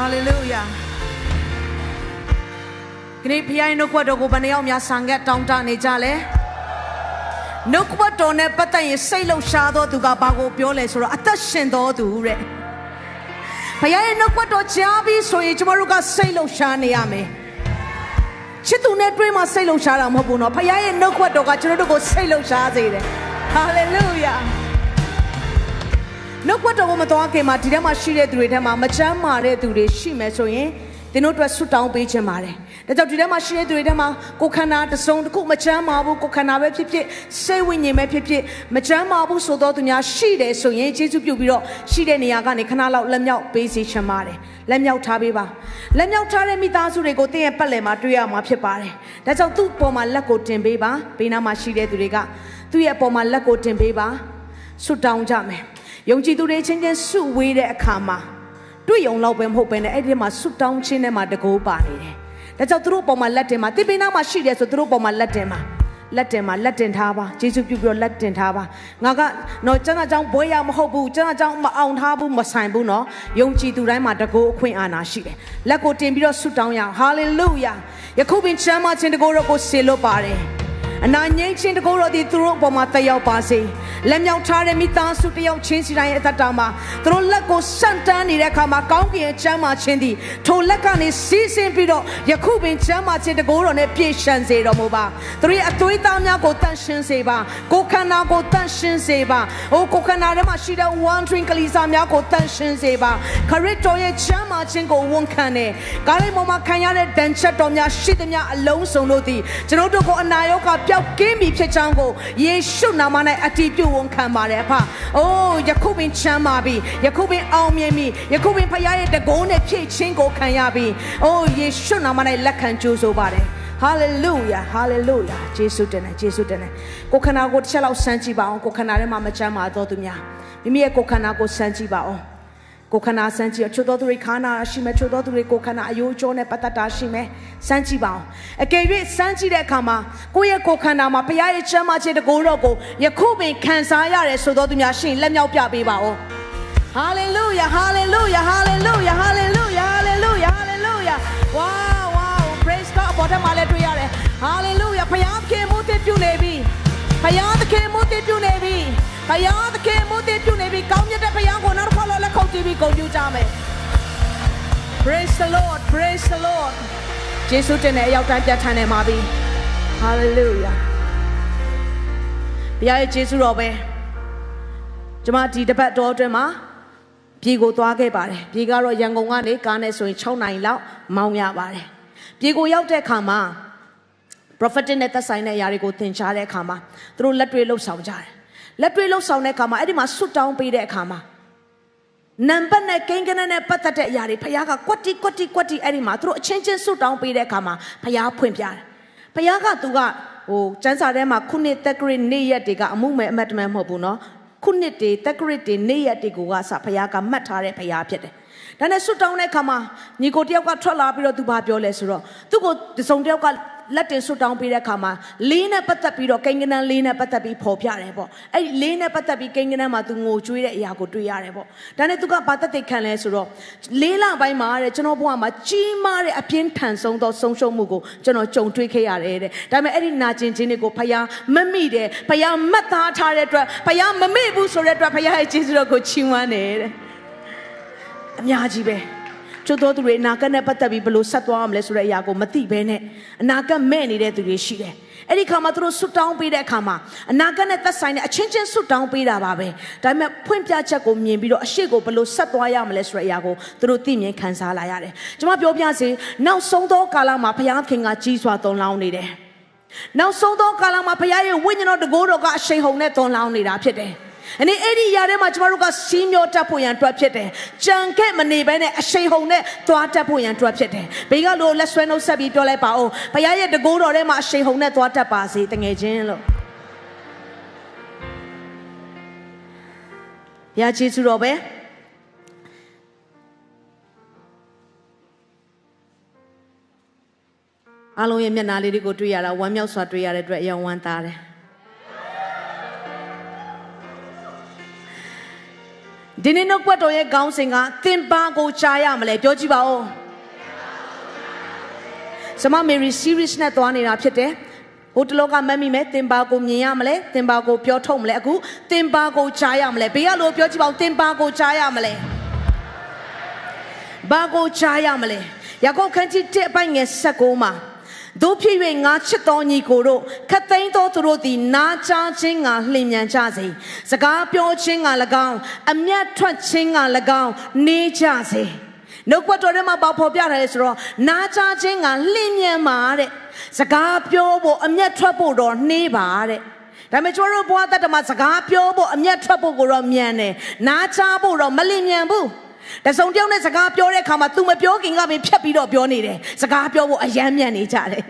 Hallelujah ခရီးဖျိုင်းနှုတ်ခွက်တော်ကိုဘယ်နှယောက်များဆံကက်တောင်းတနေကြလဲနှုတ်ခွက်တော်နဲ့ပတ်သက်ရင်စိတ်လှုပ်ရှားသောသူကဘာကိုပြောလဲဆိုတော့အသက်ရှင်တော်သူတဲ့ဖခင်ရဲ့နှုတ်ခွက်တော်ကြားပြီးဆိုရင်ကျမတို့ကစိတ်လှုပ်ရှားနေရမယ်ချစ်သူနဲ့တွေ့မှစိတ်လှုပ်ရှားတာမဟုတ်ဘူးနော်ဖခင်ရဲ့နှုတ်ခွက်တော်ကကျွန်တော်တို့ကိုစိတ်လှုပ်ရှားစေတယ်ဟာလေလုယာ နှုတ်ခွက်တော်ကိုမတော်ခင်မှာဒီထဲမှာရှိတဲ့သူတွေထဲမှာမချမ်းမာတဲ့သူတွေရှိမယ်ဆိုရင်သင်တို့အတွက်ဆုတောင်းပေးခြင်းပါတယ်။ဒါကြောင့်ဒီထဲမှာရှိတဲ့သူတွေထဲမှာကိုခန္ဓာတစုံတစ်ခုမချမ်းမာဘူးကိုခန္ဓာပဲဖြစ်ဖြစ်စိတ်ဝိညာဉ်ပဲဖြစ်ဖြစ်မချမ်းမာဘူးဆိုတော့သူများရှိတယ်ဆိုရင်ယေရှုပြုပြီးတော့ရှိတဲ့နေရာကနေခဏလောက်လက်မြောက်ပေးစီချင်ပါတယ်။လက်မြောက်ထားပေးပါ။လက်မြောက်ထားတဲ့မိသားစုတွေကိုသင်ရဲ့ပတ်လည်မှာတွေ့ရမှာဖြစ်ပါတယ်။ဒါကြောင့်သူ့ပေါ်မှာလက်ကိုတင်ပေးပါ။ဘေးနားမှာရှိတဲ့သူတွေကသူ့ရဲ့ပေါ်မှာလက်ကိုတင်ပေးပါ။ဆုတောင်းကြမယ်။ ယုံကြည်သူတွေချင်းချင်းဆုဝေးတဲ့အခါမှာတွေ့ုံလောက်ပဲမဟုတ်ပဲနဲ့အဲ့ဒီမှာဆွတောင်းခြင်းထဲမှာတကိုးပါနေတယ်။ဒါကြောင့်သူတို့ပေါ်မှာလက်တင်မှာတိပိနာမှာရှိတယ်ဆိုသူတို့ပေါ်မှာလက်တင်မှာလက်တင်မှာလက်တင်ထားပါဂျေစုပြုပြီးတော့လက်တင်ထားပါငါကနော်ကျွန်တော်ကြောင့်ဘွဲရမဟုတ်ဘူးကျွန်တော်ကြောင့်မအောင်ထားဘူးမဆိုင်ဘူးနော်ယုံကြည်သူတိုင်းမှာတကိုးအခွင့်အာဏာရှိတယ်လက်ကိုတင်ပြီးတော့ဆုတောင်းရအောင်ဟာလေလုယာယခုပင်ချမ်းမခြင်းတကိုးတော့ကိုဆေလွတ်ပါတယ် အနာငိမ့်ခြင်းတကိုးတော်သည်သူတို့အပေါ်မှာတက်ရောက်ပါစေလက်မြောက်ထားတဲ့မိသားစုတယောက်ချင်းစီတိုင်းရဲ့အသက်တာမှာသူတို့လက်ကိုဆန့်တန်းနေတဲ့အခါမှာကောင်းကင်ရဲ့ချမ်းသာခြင်းသည်ထိုလက်ကနေစီးဆင်းပြီးတော့ယခုပင်ချမ်းသာခြင်းတကိုးတော်နဲ့ပြည့်ရှံစေတော်မူပါသူတို့ရဲ့အသွေးသားများကိုတန့်ရှင်းစေပါကိုယ်ခန္ဓာကိုတန့်ရှင်းစေပါအိုကိုယ်ခန္ဓာထဲမှာရှိတဲ့ wandering ကလေးစားများကိုတန့်ရှင်းစေပါခရစ်တော်ရဲ့ချမ်းသာခြင်းကိုဝန်ခံတယ်ကားလေးပေါ်မှာခံရတဲ့ဒဏ်ချက်တော်များရှိသမျှအလုံးစုံတို့သည်ကျွန်တော်တို့ကိုအနာရောဂါပျောက်ကင်းပြီဖြစ်ကြောင်းကိုယေရှုနာမ၌အတည်ပြုဝန်ခံပါတယ်အဖ။အိုးယခုပင်ချမ်းပါပြီ။ယခုပင်အောင်မြင်ပြီ။ယခုပင်ဖခင်ရဲ့တကိုးနဲ့ဖြည့်ချင်းကိုခံရပြီ။အိုးယေရှုနာမ၌လက်ခံကြိုးဆိုပါတယ်။ hallelujah hallelujah ယေရှုတင်တယ်ယေရှုတင်တယ်ကိုခန္ဓာကိုတစ်ချက်လောက်စမ်းကြည့်ပါအောင်ကိုခန္ဓာထဲမှာမချမ်းပါတော့သူများမိမိရဲ့ကိုခန္ဓာကိုစမ်းကြည့်ပါအောင် ကိုခန္ဓာစမ်းကြည့်ချို့တော်သူတွေခန္ဓာရှိမယ်ချို့တော်သူတွေကိုခန္ဓာအယိုးကျော်နဲ့ပတ်သက်တာရှိမယ်စမ်းကြည့်ပါအောင်အကယ်၍စမ်းကြည့်တဲ့အခါမှာကိုယ့်ရဲ့ကိုခန္ဓာမှာဘုရားရဲ့ချမ်းသာခြင်းတကူတော့ကိုယခုပင်ခံစားရတယ်ဆိုတော့သူများရှင်လက်မြောက်ပြပေးပါဦးဟာလေလုယာဟာလေလုယာဟာလေလုယာဟာလေလုယာဟာလေလုယာဟာလေလုယာဝါဝါ praise god ဘောတမှာလည်းတွေ့ရတယ်ဟာလေလုယာဘုရားခင်မှုတည်ပြုနေပြီဘုရားသခင်မှုတည်ပြုနေပြီ ဘုရားသခင်မှုတည်ပြုနေပြီကောင်းမြတ်တဲ့ဘုရားကိုနောက်တစ်ခါလောက်လက်ခုပ်တီးပြီးဂုဏ်ပြုကြမယ် Praise the Lord praise the Lord ယေရှုတင်တဲ့အရောက်တိုင်းပြတ်ထန်နေမှာပြီ Hallelujah ဘုရားရဲ့ယေရှုတော်ပဲကျွန်မဒီတပတ်တော်အတွင်းမှာပြေကိုသွားခဲ့ပါတယ်ပြေကတော့ရန်ကုန်ကနေကားနဲ့ဆိုရင်6နိုင်လောက်မောင်းရပါတယ်ပြေကိုရောက်တဲ့အခါမှာ prophetic နဲ့သက်ဆိုင်တဲ့အရာတွေကိုသင်ကြားတဲ့အခါမှာသူတို့လက်တွေ့လှုပ်ဆောင်ကြတယ် လက်တွေ့လှုပ်ဆောင်တဲ့အခါမှာအဲ့ဒီမှာဆွတ်တောင်းပေးတဲ့အခါမှာနံပါတ်နဲ့ကိန်းကနနဲ့ပတ်သက်တဲ့အရာတွေဖခင်ကကွက်တီကွက်တီကွက်တီအဲ့ဒီမှာသူတို့အချင်းချင်းဆွတ်တောင်းပေးတဲ့အခါမှာဖခင်ဖွင့်ပြတယ်ဖခင်ကသူကဟိုစံစာထဲမှာခုနှစ်တက်ကရစ်နေ့ရက်တွေကအမှုမဲ့အမတ်တမန်မဟုတ်ဘူးနော်ခုနှစ်တွေတက်ကရစ်တွေနေ့ရက်တွေကိုကဆဖခင်ကမှတ်ထားတဲ့ဖခင်ဖြစ်တယ်ဒါနဲ့ဆွတ်တောင်းတဲ့အခါမှာညီကိုတယောက်ကထွက်လာပြီးတော့သူဘာပြောလဲဆိုတော့သူ့ကိုစုံတယောက်က လက်တင်ဆွတောင်းပေးတဲ့အခါမှာလေးနဲ့ပတ်သက်ပြီးတော့ကိန်းကနန်းလေးနဲ့ပတ်သက်ပြီးဖော်ပြတယ်ပေါ့အဲ့ဒီလေးနဲ့ပတ်သက်ပြီးကိန်းကနန်းမှာသူငိုကြွေးတဲ့အရာကိုတွေ့ရတယ်ပေါ့ဒါနဲ့သူကဘာသက်သေခံလဲဆိုတော့လေးလပိုင်းမှာတဲ့ကျွန်တော်ဘဝမှာကြီးမားတဲ့အပြင်းထန်ဆုံးသောဆုံးရှုံးမှုကိုကျွန်တော်ကြုံတွေ့ခဲ့ရတယ်တဲ့ဒါပေမဲ့အဲ့ဒီနာကျင်ခြင်းတွေကိုဖယားမမိတယ်ဖယားမှတ်သားထားတဲ့အတွက်ဖယားမမေ့ဘူးဆိုတဲ့အတွက်ဖယားရဲ့ကျေးဇူးတော်ကိုချီးမွမ်းတယ်တဲ့အများကြီးပဲ ချို့သောသူတွေအနာဂတ်နဲ့ပတ်သက်ပြီးဘယ်လိုဆက်သွားရမလဲဆိုတဲ့အရာကိုမသိဘဲနဲ့အနာဂတ်မဲ့နေတဲ့သူတွေရှိတယ်။အဲ့ဒီခါမှာသူတို့ဆွတောင်းပေးတဲ့အခါမှာအနာဂတ်နဲ့သက်ဆိုင်တဲ့အချင်းချင်းဆွတောင်းပေးတာပါပဲ။ဒါပေမဲ့ဖွင့်ပြချက်ကိုမြင်ပြီးတော့အရှိကိုဘယ်လိုဆက်သွားရမလဲဆိုတဲ့အရာကိုသူတို့သိမြင်ခံစားလာရတယ်။ကျွန်မပြောပြစီနောက်ဆုံးသောကာလမှာဘုရားခင်ကကြီးစွာသွန်လောင်းနေတယ်။နောက်ဆုံးသောကာလမှာဘုရားရဲ့ဝိညာဉ်တော်တကိုးတော်ကအရှိန်ဟုန်နဲ့သွန်လောင်းနေတာဖြစ်တယ်။ အနေအဲ့ဒီຢာထဲမှာကျမတို့ကစီးမျောတတ်ဖို့ရန်အတွက်ဖြစ်တယ်။ကြံခဲ့မနေဘဲနဲ့အရှိန်ဟုန်နဲ့သွားတတ်ဖို့ရန်အတွက်ဖြစ်တယ်။ဘေကလို့လက်ဆွဲနှုတ်ဆက်ပြီးပြောလိုက်ပါဦး။ဘုရားရဲ့တကိုးတော်ထဲမှာအရှိန်ဟုန်နဲ့သွားတတ်ပါစေတငယ်ချင်းလို့။ဘုရားကျေးဇူးတော်ပဲ။အလုံးရဲ့မျက်နှာလေးတွေကိုတွေ့ရတာဝမ်းမြောက်စွာတွေ့ရတဲ့အတွက်အယံဝမ်းသာတယ်။ ဒီနေ့နှုတ်ကပတ်တော်ရဲ့ခေါင်းစဉ်ကသင်ပါကိုကြားရမလဲပြောကြည့်ပါဦးစမမေရီ series နဲ့သွားနေတာဖြစ်တယ်ဟိုတလောကမတ်မိမဲ့တင်ပါကိုမြင်ရမလဲတင်ပါကိုပြောထုတ်မလဲအခုတင်ပါကိုကြားရမလဲဘေးကလို့ပြောကြည့်ပါဦးတင်ပါကိုကြားရမလဲဘာကိုကြားရမလဲယာကုပ်ခန်းကြီး1အပိုင်ငယ်16မှာ တို့ဖြစ်၍ငါချစ်တော်ညီကိုတို့ခတ်သိမ်းသောသူတို့သည်နာကြားခြင်းငါလှင်မြန်ကြစေစကားပြောခြင်းငါ၎င်းအမျက်ထွက်ခြင်းငါ၎င်းနေကြစေနှုတ်ကပတ်တော်ထဲမှာပေါဖော်ပြထားတယ်ဆိုတော့နာကြားခြင်းကလှင်မြန်ပါတဲ့စကားပြောဖို့အမျက်ထွက်ဖို့တော့နှေးပါတဲ့ဒါပေမဲ့ကျွန်တော်တို့ဘဝတတ်တမှာစကားပြောဖို့အမျက်ထွက်ဖို့ကိုတော့မြန်တယ်နားချဖို့တော့မလင်မြန်ဘူး တစုံတယောက်နဲ့စကားပြောတဲ့အခါမှာ तू မပြောခင်ကပဲဖြတ်ပြီးတော့ပြောနေတယ်စကားပြောဖို့အယမ်းမြန်နေကြတယ်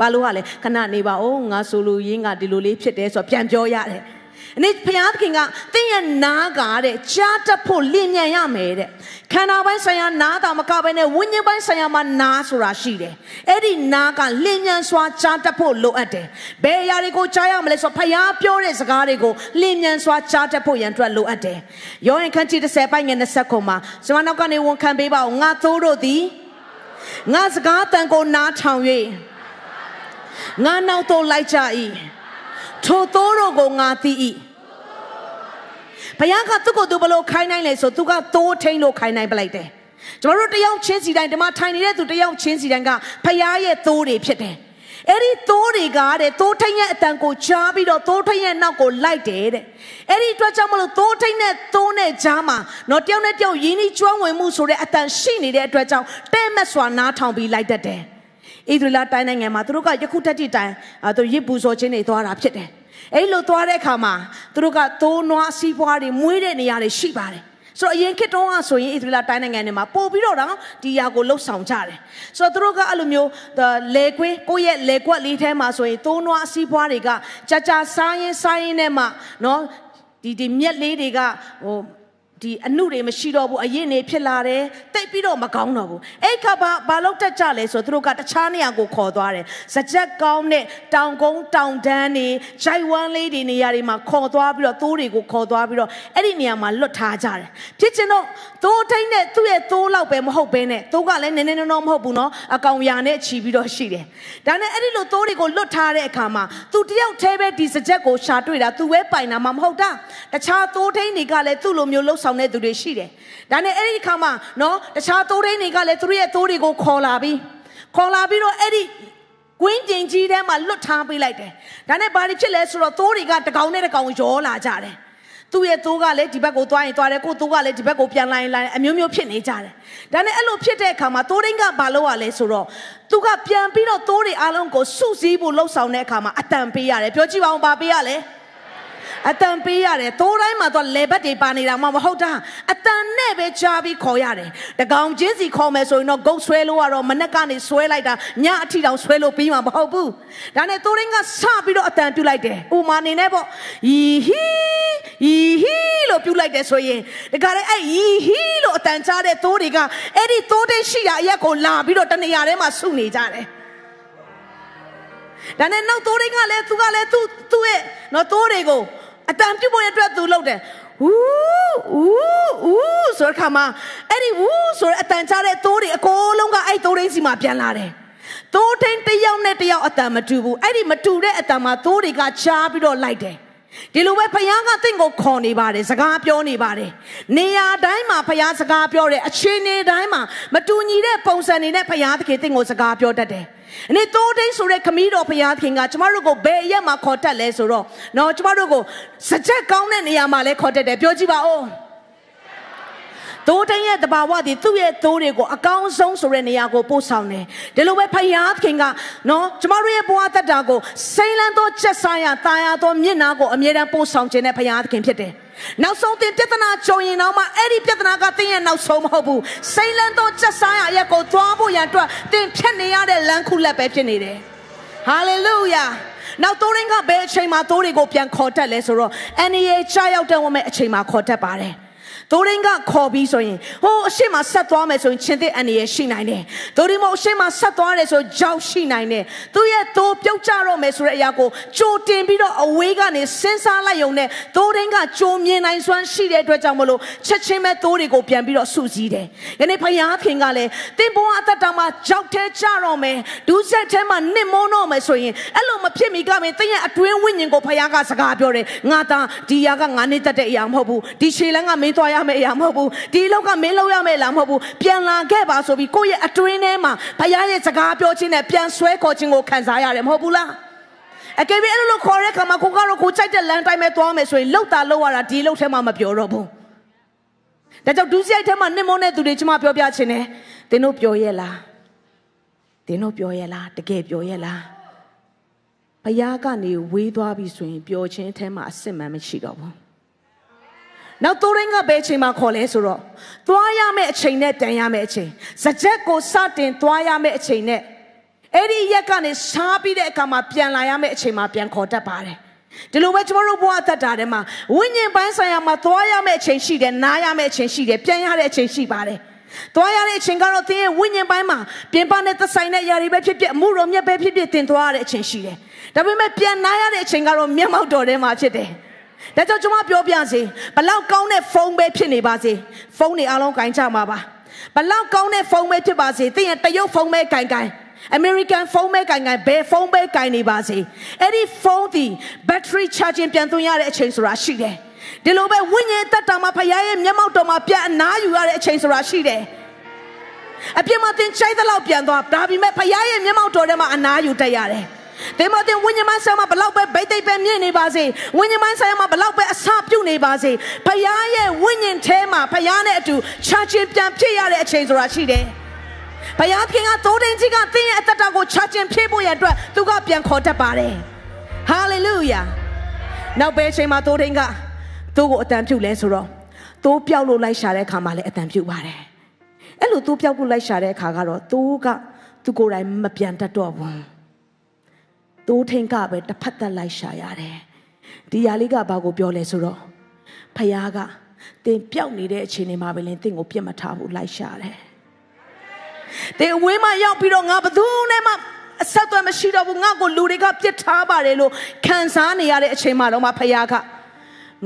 ဘာလို့ ਆ လဲခဏနေပါဦးငါဆိုလိုရင်းကဒီလိုလေးဖြစ်တယ်ဆိုတော့ပြန်ပြောရတယ်။ အနေဘုရားသခင်ကသင်ရဲ့နားကတဲ့ကြားတတ်ဖို့လင်မြန်ရမယ်တဲ့။ခန္ဓာပိုင်းဆိုင်ရာနားတာမကဘဲနဲ့ဝိညာဉ်ပိုင်းဆိုင်ရာမှာနားဆိုတာရှိတယ်။အဲ့ဒီနားကလင်မြန်စွာကြားတတ်ဖို့လိုအပ်တယ်။ဘယ်အရာတွေကိုကြားရမလဲဆိုတော့ဘုရားပြောတဲ့စကားတွေကိုလင်မြန်စွာကြားတတ်ဖို့ရန်အတွက်လိုအပ်တယ်။ယောဟန်ခန်းကြီး30ပိုင်းငယ်20ခုမှာကျွန်မနောက်ကနေဝန်ခံပေးပါဦးငါသိုးတို့သည်ငါစကားတန်ကိုနားထောင်၍ငါနောက်သို့လိုက်ကြ၏ ထိုသိုးတို့ကိုငါသိ၏ဘုရားကသူ့ကိုသူဘလို့ခိုင်းနိုင်လဲဆိုသူကသိုးထိန်လို့ခိုင်းနိုင်ပလိုက်တယ်ကျွန်တော်တို့တယောက်ချင်းစီတိုင်းဒီမှာထိုင်နေတဲ့သူတယောက်ချင်းစီတိုင်းကဖခင်ရဲ့သိုးတွေဖြစ်တယ်အဲ့ဒီသိုးတွေကတဲ့သိုးထိန်ရဲ့အတန်ကိုကြားပြီးတော့သိုးထိန်ရဲ့နောက်ကိုလိုက်တယ်တဲ့အဲ့ဒီအတွက်ကြောင့်မလို့သိုးထိန်နဲ့သိုးနဲ့ကြားမှာတော့တယောက်နဲ့တယောက်ရင်းနှီးကျွမ်းဝင်မှုဆိုတဲ့အတန်ရှိနေတဲ့အတွက်ကြောင့်တဲ့မက်စွာနားထောင်ပြီးလိုက်တတ်တယ် ဣသရေလတိုင်းနိုင်ငံမှာသူတို့ကယခုတက်တိတိုင်သူရစ်ပူဇော်ခြင်းတွေသွားတာဖြစ်တယ်။အဲ့လိုသွားတဲ့အခါမှာသူတို့ကသိုးနွားစီးပွားတွေမွေးတဲ့နေရာတွေရှိပါတယ်။ဆိုတော့အရင်ခေတ်တုန်းကဆိုရင်ဣသရေလတိုင်းနိုင်ငံတွေမှာပို့ပြီးတော့တော့ဒီຢာကိုလှုပ်ဆောင်ကြတယ်။ဆိုတော့သူတို့ကအဲ့လိုမျိုးလေကွင်းကိုယ့်ရဲ့လေကွက်လေးထဲမှာဆိုရင်သိုးနွားစီးပွားတွေကကြာကြာစားရင်စားရင်နဲ့မှနော်ဒီဒီမြက်လေးတွေကဟို ဒီအမှုတွေမရှိတော့ဘူးအရင်နေဖြစ်လာတယ်တိတ်ပြီးတော့မကောင်းတော့ဘူးအဲ့ခါဘာဘာလို့တက်ကြလဲဆိုတော့သူတို့ကတခြားနေရာကိုခေါ်သွားတယ်စကြက်ကောင်းတဲ့တောင်ကုန်းတောင်တန်းတွေဂျိုက်ဝမ်းလေးတွေနေရာတွေမှာခေါ်သွားပြီးတော့သိုးတွေကိုခေါ်သွားပြီးတော့အဲ့ဒီနေရာမှာလွတ်ထားကြတယ်ဖြစ်ချင်တော့သိုးထိန်တဲ့သူ့ရဲ့သိုးလောက်ပဲမဟုတ်ဘဲနဲ့သိုးကလည်းနည်းနည်းနော်မဟုတ်ဘူးနော်အကောင်ရာနဲ့ချီပြီးတော့ရှိတယ်ဒါနဲ့အဲ့ဒီလိုသိုးတွေကိုလွတ်ထားတဲ့အခါမှာသူတယောက်တည်းပဲဒီစကြက်ကိုရှာတွေ့တာသူပဲပိုင်တာမှမဟုတ်တာတခြားသိုးထိန်တွေကလည်းသူ့လိုမျိုးလှုပ်ဆောင်တဲ့သူတွေရှိတယ်ဒါနဲ့အဲ့ဒီအခါမှာနော်တခြားသိုးထိန်တွေကလည်းသူတို့ရဲ့သိုးတွေကိုခေါ်လာပြီးခေါ်လာပြီးတော့အဲ့ဒီကွင်းကျင်ကြီးထဲမှာလွတ်ထားပေးလိုက်တယ်ဒါနဲ့ဘာတွေဖြစ်လဲဆိုတော့သိုးတွေကတကောင်နဲ့တကောင်ရောလာကြတယ်သူ့ရဲ့သိုးကလည်းဒီဘက်ကိုသွားရင်သွားတယ်ကိုသိုးကလည်းဒီဘက်ကိုပြန်လာရင်လာရင်အမျိုးမျိုးဖြစ်နေကြတယ်ဒါနဲ့အဲ့လိုဖြစ်တဲ့အခါမှာသိုးရင်းကဘာလုပ်ရလဲဆိုတော့သူကပြန်ပြီးတော့သိုးတွေအားလုံးကိုစုစည်းဖို့လှုပ်ဆောင်တဲ့အခါမှာအတန်ပေးရတယ်ပြောကြည့်ပါဦးဘာပေးရလဲ အတန်ပေးရတယ်သိုးတိုင်းမှာတော့လေဘက်တွေပါနေတာမှမဟုတ်တာအတန်နဲ့ပဲကြားပြီးခေါ်ရတယ်တကောင်ချင်းစီခေါ်မယ်ဆိုရင်တော့ဂုတ်ဆွဲလို့ကတော့မနက်ကနေဆွဲလိုက်တာညအထိတောင်ဆွဲလို့ပြီးမှာမဟုတ်ဘူးဒါနဲ့သိုးတိုင်းကစပြီးတော့အတန်ပြုတ်လိုက်တယ်ဥမာနေနဲ့ပေါ့ယီဟီယီဟီလို့ပြုတ်လိုက်တယ်ဆိုရင်ဒါကြတဲ့အဲ့ယီဟီလို့အတန်ကြားတဲ့သိုးတွေကအဲ့ဒီသိုးတဲ့ရှိရာအရက်ကိုလာပြီးတော့တနေရာထဲမှာစုနေကြတယ်ဒါနဲ့နောက်သိုးတွေကလည်းသူကလည်းသူ့သူ့ရဲ့နော်သိုးတွေကို အတန်ပြုတ်ဖို့အတွက်သူလုပ်တယ်ဝူးဝူးဝူးဆိုတဲ့ခါမှာအဲ့ဒီဝူးဆိုတဲ့အတန်ချတဲ့သိုးတွေအကုန်လုံးကအဲ့သိုးရင်းစီမှာပြန်လာတယ်သိုးထင်းတစ်ယောက်နဲ့တစ်ယောက်အတန်မတူဘူးအဲ့ဒီမတူတဲ့အတန်မှာသိုးတွေကချားပြီးတော့လိုက်တယ်ဒီလိုပဲဖခင်ကတင့်ကိုခေါ်နေပါတယ်စကားပြောနေပါတယ်နေရာတိုင်းမှာဖခင်စကားပြောတယ်အခြေအနေတိုင်းမှာမတူညီတဲ့ပုံစံတွေနဲ့ဖခင်တခင်တင့်ကိုစကားပြောတတ်တယ်။အ နေတိုးတိန်ဆိုတဲ့ခမီးတော်ဘုရားသခင်ကကျမတို့ကိုဘယ်အရက်မှာခေါ်တတ်လဲဆိုတော့နော်ကျမတို့ကိုစကြက်ကောင်းတဲ့နေရာမှာလဲခေါ်တတ်တယ်ပြောကြည့်ပါဦး။ သိုးတိုင်းရဲ့တဘာဝဒီသူ့ရဲ့သိုးတွေကိုအကောင်းဆုံးဆိုတဲ့နေရာကိုပို့ဆောင်တယ်ဒီလိုပဲဖယားခင်ကနော်ကျမတို့ရဲ့ဘဝတတ်တာကိုစိမ့်လန်းသောချက်စားရတာယာသောမျက်နာကိုအမြဲတမ်းပို့ဆောင်ခြင်းနဲ့ဖယားခင်ဖြစ်တယ်နောက်ဆုံးတင်ပြဿနာကြုံရင်တော့မှအဲ့ဒီပြဿနာကတင်းရဲ့နောက်ဆုံးမဟုတ်ဘူးစိမ့်လန်းသောချက်စားရရဲ့ကိုသွားဖို့ရန်အတွက်တင်ဖြတ်နေရတဲ့လမ်းခုလက်ပဲဖြစ်နေတယ်ဟာလေလုယာနောက်တိုးရင်းကဘယ်အချိန်မှာတိုးတွေကိုပြန်ခေါ်တတ်လဲဆိုတော့ NEA ချရောက်တဲ့ဝမဲ့အချိန်မှာခေါ်တတ်ပါတယ် သိုးရင်းကခေါ်ပြီးဆိုရင်ဟိုအရှိမဆက်သွားမယ်ဆိုရင်ချင်းတဲ့အန်ရရှိနိုင်တယ်။သို့ဒီမို့အရှိမဆက်သွားတယ်ဆိုကြောက်ရှိနိုင်တယ်။သူ့ရဲ့သိုးပြုတ်ကြတော့မယ်ဆိုတဲ့အရာကိုကြိုတင်ပြီးတော့အဝေးကနေစဉ်းစားလိုက်ုံနဲ့သိုးရင်းကကြိုမြင်နိုင်စွမ်းရှိတဲ့အတွက်ကြောင့်မလို့ချက်ချင်းပဲသိုးတွေကိုပြန်ပြီးတော့စုစည်းတယ်။ယနေ့ဖယားခင်ကလည်းတင်ဘုံအသက်တာမှာကြောက်ထဲကြတော့မယ်။ဒူးဆက်ထဲမှာနစ်မုန်းတော့မယ်ဆိုရင်အဲ့လိုမဖြစ်မီကမင်းတင်းရဲ့အတွင်းဝိညာဉ်ကိုဖယားကစကားပြောတယ်။ငါသားဒီຢာကငါနေတတ်တဲ့အရာမဟုတ်ဘူး။ဒီခြေလန်းကမင်းသွားရမယ့်အရာမဟုတ်ဘူးဒီလောက်ကမင်းလောက်ရမယ့်လားမဟုတ်ဘူးပြန်လာခဲ့ပါဆိုပြီးကိုယ့်ရဲ့အတွင်းထဲမှာဘုရားရဲ့စကားပြောခြင်းနဲ့ပြန်ဆွဲခေါ်ခြင်းကိုခံစားရတယ်မဟုတ်ဘူးလားအကယ်၍အဲ့လိုခေါ်တဲ့ခါမှာကိုကတော့ကိုကြိုက်တဲ့လမ်းတိုင်းပဲသွားမယ်ဆိုရင်လောက်တာလောက်ရတာဒီလောက်ထဲမှာမပြောတော့ဘူးဒါကြောင့်ဒုစရိုက်ထဲမှာနှိမ့်မုန်းတဲ့သူတွေကျမပြောပြခြင်းနဲ့သင်တို့ပြောရဲ့လားသင်တို့ပြောရဲ့လားတကယ်ပြောရဲ့လားဘုရားကနေဝေးသွားပြီဆိုရင်ပျော်ခြင်းအထဲမှာအစစ်မှန်မရှိတော့ဘူး နောက်တိုးရင်းကဘယ်အချိန်မှာခေါ်လဲဆိုတော့သွားရမယ့်အချိန်နဲ့တန်ရမယ့်အချိန်စကြက်ကိုစတင်သွားရမယ့်အချိန်နဲ့အဲ့ဒီရက်ကနေစားပြီးတဲ့အခါမှာပြန်လာရမယ့်အချိန်မှာပြန်ခေါ်တတ်ပါတယ်ဒီလိုပဲကျွန်တော်တို့ဘဝအသက်တာထဲမှာဝိညာဉ်ပိုင်းဆိုင်ရာမှာသွားရမယ့်အချိန်ရှိတယ်နားရမယ့်အချိန်ရှိတယ်ပြန်ရတဲ့အချိန်ရှိပါတယ်သွားရတဲ့အချိန်ကတော့သင်ရဲ့ဝိညာဉ်ပိုင်းမှာပြင်ပနဲ့သက်ဆိုင်တဲ့ຢာတွေပဲဖြစ်ဖြစ်အမှုတော်မြတ်ပဲဖြစ်ဖြစ်သင်သွားရတဲ့အချိန်ရှိတယ်ဒါပေမဲ့ပြန်နားရတဲ့အချိန်ကတော့မျက်မှောက်တော်ထဲမှာဖြစ်တယ် ဒါကြောင့်ကျွန်မပြောပြစေဘလောက်ကောင်းတဲ့ဖုန်းပဲဖြစ်နေပါစေဖုန်းတွေအားလုံးကင်ကြမှာပါဘလောက်ကောင်းတဲ့ဖုန်းပဲဖြစ်ပါစေသင်ရဲ့တရုတ်ဖုန်းပဲကင်ကင် American ဖုန်းပဲကင်ကင်ဘယ်ဖုန်းပဲကင်နေပါစေအဲ့ဒီဖုန်းဒီ battery charging ပြန်သွင်းရတဲ့အချိန်ဆိုတာရှိတယ်ဒီလိုပဲဝိညာဉ်တက်တာမှာဖခင်ရဲ့မျက်မှောက်တော်မှာပြန်အနားယူရတဲ့အချိန်ဆိုတာရှိတယ်အပြစ်မတင်ချိုက်တဲ့လောက်ပြန်သွားဒါပေမဲ့ဖခင်ရဲ့မျက်မှောက်တော်ထဲမှာအနားယူတတ်ရတယ် သင်မတင်ဝိညာဉ်မဆိုင်မှာဘလောက်ပဲဗိတ်သိက်ပဲမြင့်နေပါစေဝိညာဉ်မဆိုင်မှာဘလောက်ပဲအစပြုတ်နေပါစေဖခင်ရဲ့ဝိညာဉ်ထဲမှာဖခင်နဲ့အတူခြားချင်းပြန်ဖြစ်ရတဲ့အချိန်ဆိုတာရှိတယ်ဘုရားခင်ကသိုးတင်းကြီးကသင်ရဲ့အသက်တာကိုခြားခြင်းဖြစ်ဖို့ရအတွက်သူကပြန်ခေါ်တတ်ပါတယ်ဟာလေလုယာနောက်ပဲအချိန်မှာသိုးတင်းကသူ့ကိုအတန်ပြုတ်လဲဆိုတော့သိုးပြောက်လို့လိုက်ရှာတဲ့အခါမှာလည်းအတန်ပြုတ်ပါတယ်အဲ့လိုသိုးပြောက်လို့လိုက်ရှာတဲ့အခါကတော့သိုးကသူကိုယ်တိုင်မပြန်တတ်တော့ဘူး သိုးထင်းကပဲတစ်ဖက်သက်လိုက်ရှာရတယ်ဒီຢာလေးကဘာကိုပြောလဲဆိုတော့ဖယားကတင်ပျောက်နေတဲ့အချိန်တွေမှာပဲလင်းတင့်ကိုပြစ်မထားဘူးလိုက်ရှာတယ်တင်ဝေးမရောက်ပြီးတော့ငါဘသူနဲ့မှအဆက်အသွယ်မရှိတော့ဘူးငါ့ကိုလူတွေကပြစ်ထားပါတယ်လို့ခံစားနေရတဲ့အချိန်မှာတော့မှဖယားက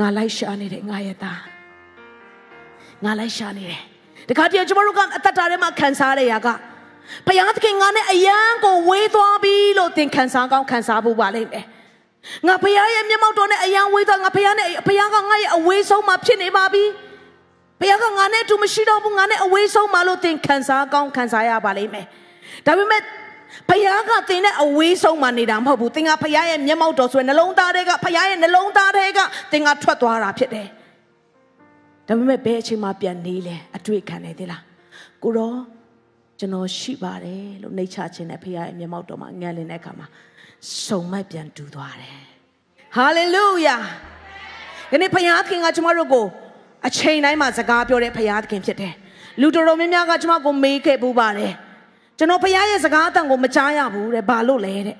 ငါလိုက်ရှာနေတယ်ငါရဲ့သားငါလိုက်ရှာနေတယ်တခါတည်းကျွန်တော်တို့ကအသက်တာထဲမှာခံစားရတဲ့ຢာက ဘုရားသခင်ငါနဲ့အယံကိုဝေးသွားပြီလို့သင်ခံစားကောင်းခံစားဖို့ပါလိမ့်မယ်ငါဘုရားရဲ့မျက်မှောက်တော်နဲ့အယံဝေးသွားငါဘုရားနဲ့ဘုရားကငါရဲ့အဝေးဆုံးမှာဖြစ်နေပါပြီဘုရားကငါနဲ့အတူမရှိတော့ဘူးငါနဲ့အဝေးဆုံးမှာလို့သင်ခံစားကောင်းခံစားရပါလိမ့်မယ်ဒါပေမဲ့ဖခင်ကသင်နဲ့အဝေးဆုံးမှနေတာမဟုတ်ဘူးသင်ကဖခင်ရဲ့မျက်မှောက်တော်ဆိုရင်နှလုံးသားတွေကဖခင်ရဲ့နှလုံးသားတွေကသင်ကထွက်သွားတာဖြစ်တယ်ဒါပေမဲ့ဘယ်အချိန်မှပြန်နေလဲအတွေ့ခံနေသေးလားကိုရော ကျွန်တော်ရှိပါတယ်လို့နှိတ်ချခြင်းနဲ့ဖခင်ရဲ့မျက်မှောက်တော်မှာငန်လင်းတဲ့အခါမှာစုံမိုက်ပြန်တူသွားတယ်ဟာလေလုယာဒီနေ့ဖခင်ကကျွန်တော်တို့ကိုအချိန်တိုင်းမှာစကားပြောတဲ့ဖခင်ဖြစ်တယ်လူတော်တော်များများကကျွန်မကိုမေးခဲ့ပူပါတယ်ကျွန်တော်ဖခင်ရဲ့စကားအတန်ကိုမကြားရဘူးတဲ့ဘာလို့လဲတဲ့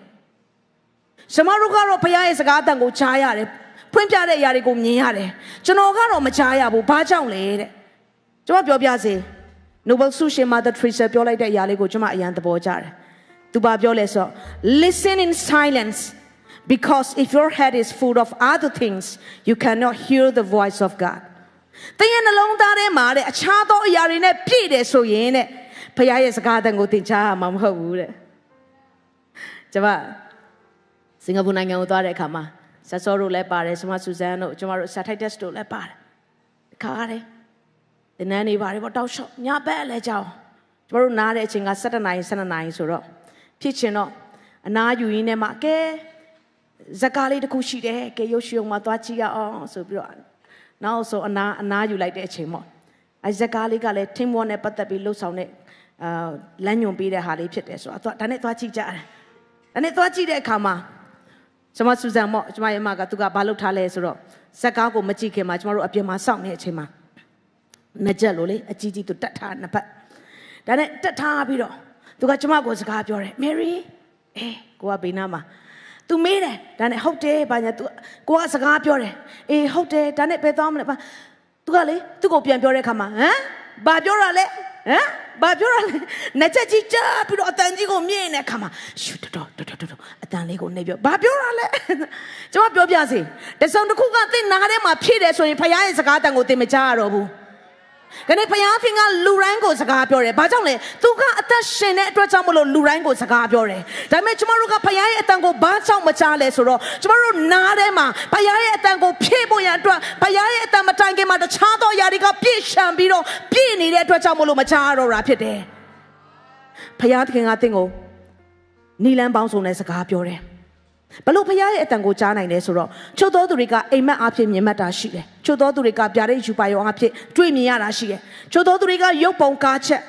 ကျွန်တော်တို့ကတော့ဖခင်ရဲ့စကားအတန်ကိုကြားရတယ်ဖွင့်ပြတဲ့အရာတွေကိုမြင်ရတယ်ကျွန်တော်ကတော့မကြားရဘူးဘာကြောင့်လဲတဲ့ကျွန်မပြောပြစေ Nobel ဆုရှင် Mother Teresa ပြောလိုက်တဲ့အရာလေးကိုကျွန်မအရန်သဘောကျတယ်သူဘာပြောလဲဆို listen in silence because if your head is full of other things you cannot hear the voice of God သင်ရဲ့နှလုံးသားထဲမှာတဲ့အခြားသောအရာတွေနဲ့ပြည့်တယ်ဆိုရင်တဲ့ဖခင်ရဲ့စကားတန်ကိုသင်ကြားရမှာမဟုတ်ဘူးတဲ့ကျွန်မစင်ကာပူနိုင်ငံကိုသွားတဲ့အခါမှာဆက်စောတို့လည်းပါတယ်ကျွန်မဆူဇန်တို့ကျွန်မတို့ဆာထိုက်တက်စ်တို့လည်းပါတယ်ခါရတယ် ဒီနန်းနေပါတယ်ပေါ့တောက်လျှောက်ညဘက်လည်းကြောင်းကျွန်တော်တို့နားတဲ့အချိန်က7နာရီ7နာရီဆိုတော့ဖြစ်ချင်တော့အနာယူရင်းနဲ့မှကဲဇကားလေးတစ်ခုရှိတယ်ကဲရုပ်ရှင်မှာသွားကြည့်ရအောင်ဆိုပြီးတော့နောက်ဆိုအနာအနာယူလိုက်တဲ့အချိန်ပေါ့အဲဇကားလေးကလည်းထင်းမောနဲ့ပတ်သက်ပြီးလှုပ်ဆောင်တဲ့အာလမ်းညွန်ပေးတဲ့ဟာလေးဖြစ်တယ်ဆိုတော့ဒါနဲ့သွားကြည့်ကြတယ်ဒါနဲ့သွားကြည့်တဲ့အခါမှာကျွန်မစူဇန်မော့ကျွန်မရဲ့အမကသူကဘာလုပ်ထားလဲဆိုတော့ဇက်ကားကိုမကြည့်ခင်မှာကျွန်တော်တို့အပြင်မှာစောင့်နေတဲ့အချိန်မှာ နှစ်ချက်လို့လေအကြီးကြီးသူတက်ထားနှစ်ဖက်ဒါနဲ့တက်ထားပြီးတော့သူကကျွန်မကိုစကားပြောတယ်မယ်ရီအေးကိုကဘေးနားမှာသူမေးတယ်ဒါနဲ့ဟုတ်တယ်ဘာညာသူကိုကစကားပြောတယ်အေးဟုတ်တယ်ဒါနဲ့ဘယ်သွားမလဲဘာသူကလေသူ့ကိုပြန်ပြောတဲ့ခါမှာဟမ်ဘာပြောတာလဲဟမ်ဘာပြောတာလဲနှစ်ချက်ကြီးကြားပြီးတော့အတန်ကြီးကိုမြင်နေတဲ့ခါမှာရှူတော်တော်တော်တော်တော်အတန်လေးကိုနေပြောဘာပြောတာလဲကျွန်မပြောပြစီတစုံတစ်ခုကသင်နားထဲမှာဖြည့်တယ်ဆိုရင်ဖခင်ရဲ့စကားတန်ကိုသင်မကြားရတော့ဘူး။ ကနေဖယားဖင်ကလူတိုင်းကိုစကားပြောတယ်။ဘာကြောင့်လဲ။သူကအသက်ရှင်တဲ့အတွက်ကြောင့်မလို့လူတိုင်းကိုစကားပြောတယ်။ဒါပေမဲ့ကျမတို့ကဖယားရဲ့အတန်ကိုဘာကြောင့်မကြားလဲဆိုတော့ကျမတို့နားထဲမှာဖယားရဲ့အတန်ကိုဖြည့်ဖို့ရန်အတွက်ဖယားရဲ့အတန်မတိုင်ခင်မှာတခြားသောຢာတွေကပြည့်ရှံပြီးတော့ပြည့်နေတဲ့အတွက်ကြောင့်မလို့မကြားတော့တာဖြစ်တယ်။ဖယားသခင်ကသင်ကိုနီလန်းပေါင်းစုံနဲ့စကားပြောတယ်။ ဘလို့ဖရားရဲ့အတန်ကိုကြားနိုင်လဲဆိုတော့ချို့သောသူတွေကအိမ်မက်အဖြစ်မြင်မှတ်တာရှိတယ်ချို့သောသူတွေကပြားတဲ့ယူပါရောအဖြစ်တွေ့မြင်ရတာရှိတယ်ချို့သောသူတွေကရုပ်ပုံကားချက်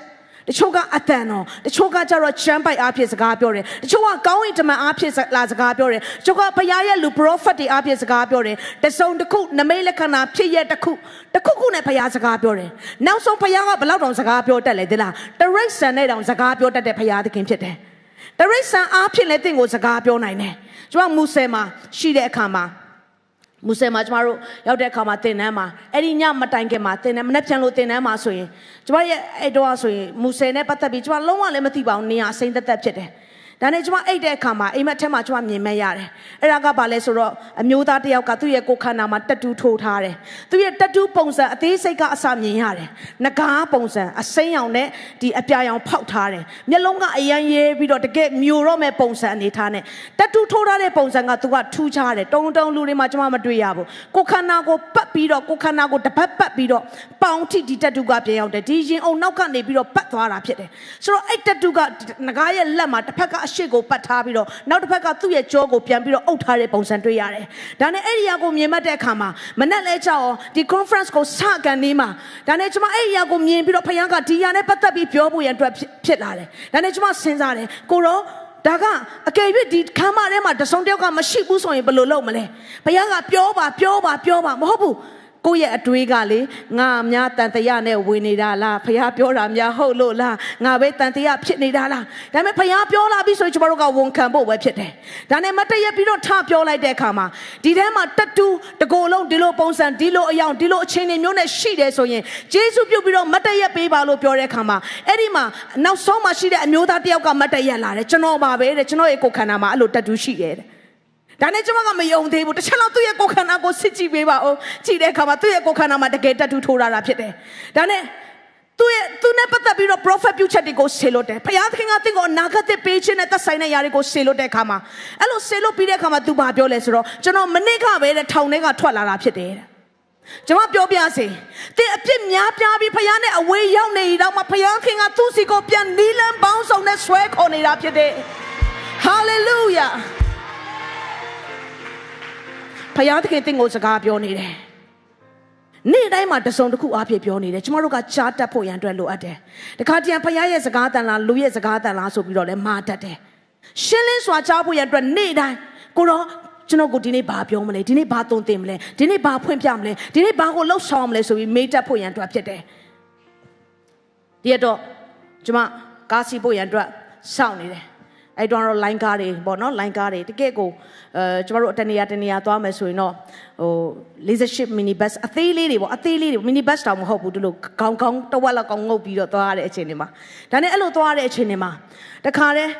တချို့ကအတန်တော်တချို့ကကြတော့ချမ်းပိုက်အဖြစ်စကားပြောတယ်တချို့ကကောင်းရင်တမန်အဖြစ်လာစကားပြောတယ်တချို့ကဖရားရဲ့လူ prophet တွေအဖြစ်စကားပြောတယ်တစုံတစ်ခုနမိတ်လက္ခဏာဖြစ်ရတစ်ခုတစ်ခုခုနဲ့ဖရားစကားပြောတယ်နောက်ဆုံးဖရားကဘလောက်တောင်စကားပြောတတ်လဲဒီလားတရိတ်ဆန်နဲ့တောင်စကားပြောတတ်တဲ့ဖရားသခင်ဖြစ်တယ် တရိတ်ဆန်အားဖြင့်လည်းတင့်ကိုစကားပြောနိုင်တယ်ကျွန်တော်မူဆယ်မှာရှိတဲ့အခါမှာမူဆယ်မှာကျမတို့ရောက်တဲ့အခါမှာတင်နန်းမှာအဲ့ဒီညမတိုင်ခင်မှာတင်နန်းမနေ့ပြန်လို့တင်နန်းမှာဆိုရင်ကျမရဲ့အဲ့တော့ဆိုရင်မူဆယ်နဲ့ပတ်သက်ပြီးကျမလုံးဝလည်းမသိပါဘူးနေရာအစိမ့်သက်သက်ဖြစ်တယ် ဒါနဲ့ကျွန်မအိတ်တဲ့အခါမှာအိမ်မက်ထဲမှာကျွန်မမြင်မဲ့ရတယ်အဲ့ဒါကဘာလဲဆိုတော့အမျိုးသားတစ်ယောက်ကသူ့ရဲ့ကိုယ်ခန္ဓာမှာတက်တူးထိုးထားတယ်သူ့ရဲ့တက်တူးပုံစံအသေးစိတ်ကအစမြင်ရတယ်ငကားပုံစံအစိမ်းရောင်နဲ့ဒီအပြာရောင်ဖောက်ထားတယ်မျက်လုံးကအရန်ရဲပြီးတော့တကယ်မျိုးတော့မဲ့ပုံစံအနေထားနဲ့တက်တူးထိုးထားတဲ့ပုံစံကသူကထူးခြားတယ်တုံတုံလူတွေမှာကျွန်မမတွေ့ရဘူးကိုယ်ခန္ဓာကိုပတ်ပြီးတော့ကိုယ်ခန္ဓာကိုတပတ်ပတ်ပြီးတော့ပေါင်ထိဒီတက်တူးကပြန်ရောက်တယ်ဒီရင်အုံနောက်ကနေပြီးတော့ပတ်သွားတာဖြစ်တယ်ဆိုတော့အဲ့တက်တူးကငကားရဲ့လက်မှာတစ်ဖက်ကအရှိကိုပတ်ထားပြီးတော့နောက်တစ်ဖက်ကသူ့ရဲ့ကြောကိုပြန်ပြီးတော့အုပ်ထားတဲ့ပုံစံတွေ့ရတယ်။ဒါနဲ့အဲ့ဒီအရာကိုမြင်မှတ်တဲ့အခါမှာမနဲ့လဲကြောက်ဒီ conference ကိုစကန်နေမှာဒါနဲ့ကျွန်မအဲ့ဒီအရာကိုမြင်ပြီးတော့ဖခင်ကဒီအရာနဲ့ပတ်သက်ပြီးပြောဖို့ရန်အတွက်ဖြစ်လာတယ်။ဒါနဲ့ကျွန်မစဉ်းစားတယ်ကိုရောဒါကအကယ်၍ဒီခမ်းမထဲမှာတဆုံတယောက်ကမရှိဘူးဆိုရင်ဘယ်လိုလုပ်မလဲ။ဘုရားကပြောပါပြောပါပြောပါမဟုတ်ဘူး။ ကိုယ့်ရဲ့အတွေးကလေငါများတန်တရနဲ့ဝင်နေတာလားဖះပြောတာများဟုတ်လို့လားငါပဲတန်တရဖြစ်နေတာလားဒါပေမဲ့ဖះပြောလာပြီဆိုရင်ကျွန်တော်တို့ကဝန်ခံဖို့ပဲဖြစ်တယ်ဒါနဲ့မတည့်ရပြီးတော့ထပြောလိုက်တဲ့အခါမှာဒီထဲမှာတတူတကိုယ်လုံးဒီလိုပုံစံဒီလိုအယောင်ဒီလိုအခြေအနေမျိုးနဲ့ရှိတယ်ဆိုရင်ဂျေစုပြုတ်ပြီးတော့မတည့်ရပေးပါလို့ပြောတဲ့အခါမှာအဲ့ဒီမှာနောက်ဆုံးမှာရှိတဲ့အမျိုးသားတယောက်ကမတည့်ရလာတယ်ကျွန်တော်ပါပဲတဲ့ကျွန်တော်ရဲ့ကိုယ်ခန္ဓာမှာအဲ့လိုတတူရှိတယ်တဲ့ ဒါနဲ့ကျွန်မကမယုံသေးဘူးတစ်ချက်လောက်သူ့ရဲ့ကိုယ်ခန္ဓာကိုစစ်ကြည့်ပေးပါဦးကြည့်တဲ့အခါမှာသူ့ရဲ့ကိုယ်ခန္ဓာမှာတကယ်တက်တူထိုးရတာဖြစ်တယ်ဒါနဲ့သူရဲ့သူနဲ့ပတ်သက်ပြီးတော့ prophet ပြုချက်တွေကိုဆေလို့တယ်ဘုရားသခင်ကတင့်ကိုအနာဂတ်တဲ့ပေးခြင်းနဲ့သက်ဆိုင်တဲ့ຢာတွေကိုဆေလို့တဲ့အခါမှာအဲ့လိုဆေလို့ပြီးတဲ့အခါမှာ तू ဘာပြောလဲဆိုတော့ကျွန်တော်မနစ်ကပဲတဲ့ထောင်ထဲကထွက်လာတာဖြစ်တယ်တဲ့ကျွန်မပြောပြစေတင်အပြစ်များပြားပြီးဖခင်နဲ့အဝေးရောက်နေတော့မှဖခင်ကသူ့စီကိုပြန်နီးလန်းပေါင်းစုံနဲ့ဆွဲခေါ်နေတာဖြစ်တယ် hallelujah ဖယားသခင်တင့်ကိုစကားပြောနေတယ်နေ့တိုင်းမှာတစုံတစ်ခုအားဖြင့်ပြောနေတယ်ကျမတို့ကကြားတတ်ဖို့ရန်အတွက်လိုအပ်တယ်တခါတည်းဖယားရဲ့စကားတန်လားလူရဲ့စကားတန်လားဆိုပြီးတော့လည်းမာတတ်တယ်ရှင်းလင်းစွာကြားဖို့ရန်အတွက်နေ့တိုင်းကိုတော့ကျွန်တော်ကိုဒီနေ့ဘာပြောမလဲဒီနေ့ဘာသုံးသင်မလဲဒီနေ့ဘာဖွင့်ပြမလဲဒီနေ့ဘာကိုလှုပ်ဆောင်မလဲဆိုပြီးမေးတတ်ဖို့ရန်အတွက်ဖြစ်တယ်ဒီတော့ကျွန်မကားစီဖို့ရန်အတွက်စောင့်နေတယ် အဲ့တော့တော့ line ကားတွေပေါ့နော် line ကားတွေတကယ့်ကိုအဲကျမတို့တနေရာတနေရာသွားမယ်ဆိုရင်တော့ဟို leadership mini bus အသေးလေးတွေပေါ့အသေးလေးတွေ mini bus တောင်မဟုတ်ဘူးဒီလိုခေါင်းခေါင်းတဝက်လောက်ကောင်းငုပ်ပြီးတော့သွားရတဲ့အချိန်တွေမှာဒါနဲ့အဲ့လိုသွားရတဲ့အချိန်တွေမှာတခါတည်း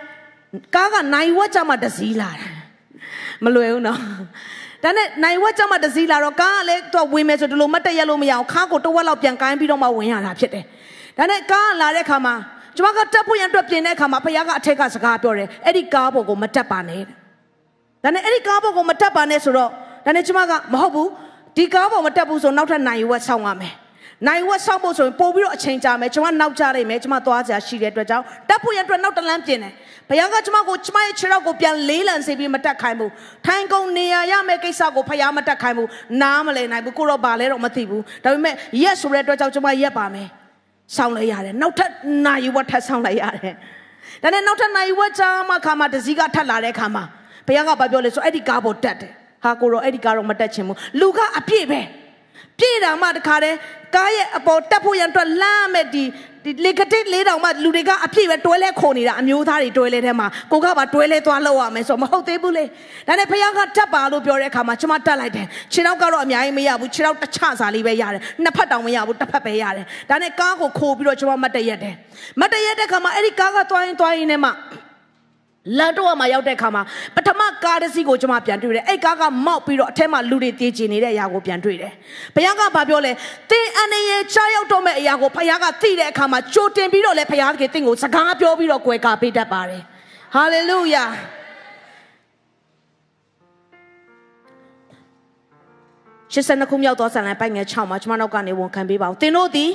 ကားကနိုင်ဝက်ကြမှာတစည်းလာတယ်မလွယ်ဘူးနော်ဒါနဲ့နိုင်ဝက်ကြမှာတစည်းလာတော့ကားကလည်းသူဝင်မယ်ဆိုဒီလိုမတ်တက်ရလို့မရအောင်ခါကိုတဝက်လောက်ပြန်ကိုင်းပြီးတော့မှဝင်ရတာဖြစ်တယ်ဒါနဲ့ကားကလာတဲ့ခါမှာ ကျမကတက်ဖို့ရန်အတွက်ပြင်တဲ့အခါမှာဖခင်ကအထက်ကစကားပြောတယ်အဲ့ဒီကားပေါ်ကိုမတက်ပါနဲ့ဒါနဲ့အဲ့ဒီကားပေါ်ကိုမတက်ပါနဲ့ဆိုတော့ဒါနဲ့ကျမကမဟုတ်ဘူးဒီကားပေါ်မတက်ဘူးဆိုနောက်ထပ်နိုင်ဝက်ဆောင်းရမယ်နိုင်ဝက်ဆောက်ဖို့ဆိုရင်ပို့ပြီးတော့အချိန်ကြာမယ်ကျွန်မနောက်ကျနေမယ်ကျွန်မသွားစရာရှိတဲ့အတွက်ကြောင့်တက်ဖို့ရအတွက်နောက်တလန်းပြင်တယ်ဘုရားကကျွန်မကိုကျွန်မရဲ့ခြေထောက်ကိုပြန်လေးလံစေပြီးမတက်ခိုင်းဘူးထိုင်ကုန်နေရရမယ့်ကိစ္စကိုဘုရားမတက်ခိုင်းဘူးနားမလည်နိုင်ဘူးကိုတော့ဘာလဲတော့မသိဘူးဒါပေမဲ့ရက်ဆိုတဲ့အတွက်ကြောင့်ကျွန်မရက်ပါမယ် ဆောင်းလိုက်ရတယ်နောက်ထပ်နိုင်ဝက်ထပ်ဆောင်းလိုက်ရတယ်ဒါနဲ့နောက်ထပ်နိုင်ဝက်ချာမှခါမှတစည်းကထပ်လာတဲ့ခါမှာဘုရားကဘာပြောလဲဆိုအဲ့ဒီကားပေါ်တက်တယ်ဟာကိုတော့အဲ့ဒီကားတော့မတက်ချင်ဘူးလူကအပြည့်ပဲပြည့်တာမှတခါတည်းကားရဲ့အပေါ်တက်ဖို့ရန်အတွက်လမ်းမဲ့ဒီ ဒီလေကတစ်လေးတောင်မှလူတွေကအပြည့်ပဲတွဲလဲခုန်နေတာအမျိုးသားတွေတွဲလဲထဲမှာကိုကပါတွဲလဲသွားလောက်ရမယ်ဆိုတော့မဟုတ်သေးဘူးလေဒါနဲ့ဖခင်ကတက်ပါလို့ပြောတဲ့အခါမှာကျမတက်လိုက်တယ်ခြေထောက်ကတော့အများကြီးမရဘူးခြေထောက်တစ်ချစာလေးပဲရတယ်နှစ်ဖက်တောင်မရဘူးတစ်ဖက်ပဲရတယ်ဒါနဲ့ကားကိုခိုးပြီးတော့ကျမမတ်တရက်တယ်မတ်တရက်တဲ့အခါမှာအဲ့ဒီကားကသွားရင်သွားရင်နဲ့မှ လန်တော့မှာရောက်တဲ့အခါမှာပထမကားတစ်စီးကိုကျွန်မပြန်တွေ့တယ်အဲ့ကားကမောက်ပြီးတော့အထက်မှာလူတွေတေးကျင်နေတဲ့အရာကိုပြန်တွေ့တယ်ဘုရားကဘာပြောလဲတင်းအနေရဲ့ချားရောက်တော့မဲ့အရာကိုဘုရားကသိတဲ့အခါမှာကြိုတင်ပြီးတော့လဲဘုရားကတင်းကိုစကားပြောပြီးတော့ကြွယ်ကာပေးတတ်ပါတယ်ဟာလေလုယာရှစ်ဆယ်နှစ်ခုမြောက်သောဆန်လန်ပိုက်ငယ်6မှာကျွန်မတို့ကနေဝန်ခံပေးပါဦးသင်တို့သည်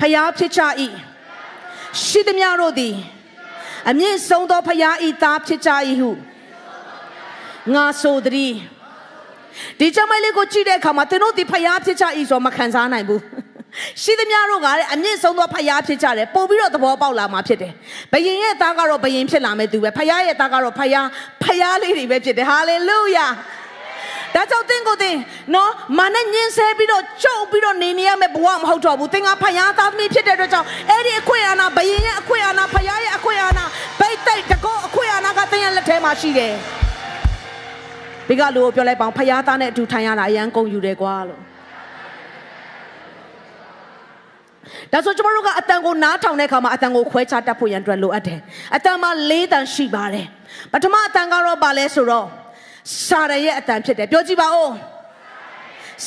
ဖျားဖြစ်ကြ၏ရှိသမျှတို့သည် အမြင့်ဆုံးသောဖရာဤသားဖြစ်ကြ၏ဟုငါဆိုသည်ဒီကြမိုင်လေးကိုကြည့်တဲ့အခါမှာသင်တို့ဒီဖရာဖြစ်ကြ၏ဆိုမခံစားနိုင်ဘူးရှိသမျှတို့ကလည်းအမြင့်ဆုံးသောဖယားဖြစ်ကြတယ်ပို့ပြီးတော့သဘောပေါက်လာမှာဖြစ်တယ်ဘယင်ရဲ့သားကတော့ဘယင်ဖြစ်လာမယ်သူပဲဖယားရဲ့သားကတော့ဖယားဖယားလေးတွေပဲဖြစ်တယ်ဟာလေလုယာ ဒါကြောင့်သင်ကိုသင်နော်မာနဲ့ညင်းဆဲပြီးတော့ကြုံပြီးတော့နေနေရမယ့်ဘဝမဟုတ်တော့ဘူးသင်ကဖယားသားသမီးဖြစ်တဲ့အတွက်ကြောင့်အဲ့ဒီအခွင့်အာဏာဘယင်ရဲ့အခွင့်အာဏာဖယားရဲ့အခွင့်အာဏာဗိတ်တိတ်တကောအခွင့်အာဏာကသင်ရဲ့လက်ထဲမှာရှိတယ်ဘိကလူကိုပြောလိုက်ပါအောင်ဖယားသားနဲ့အတူထိုင်ရတာအရန်ကုန်ယူတယ်ကွာလို့ဒါဆိုကျွန်တော်တို့ကအတန်ကိုနားထောင်တဲ့အခါမှာအတန်ကိုခွဲခြားတတ်ဖို့ရန်အတွက်လိုအပ်တယ်အတန်မှာ၄တန်ရှိပါတယ်ပထမအတန်ကတော့ဘာလဲဆိုတော့ စာရရဲ့အတန်ဖြစ်တယ်ပြောကြည့်ပါဦး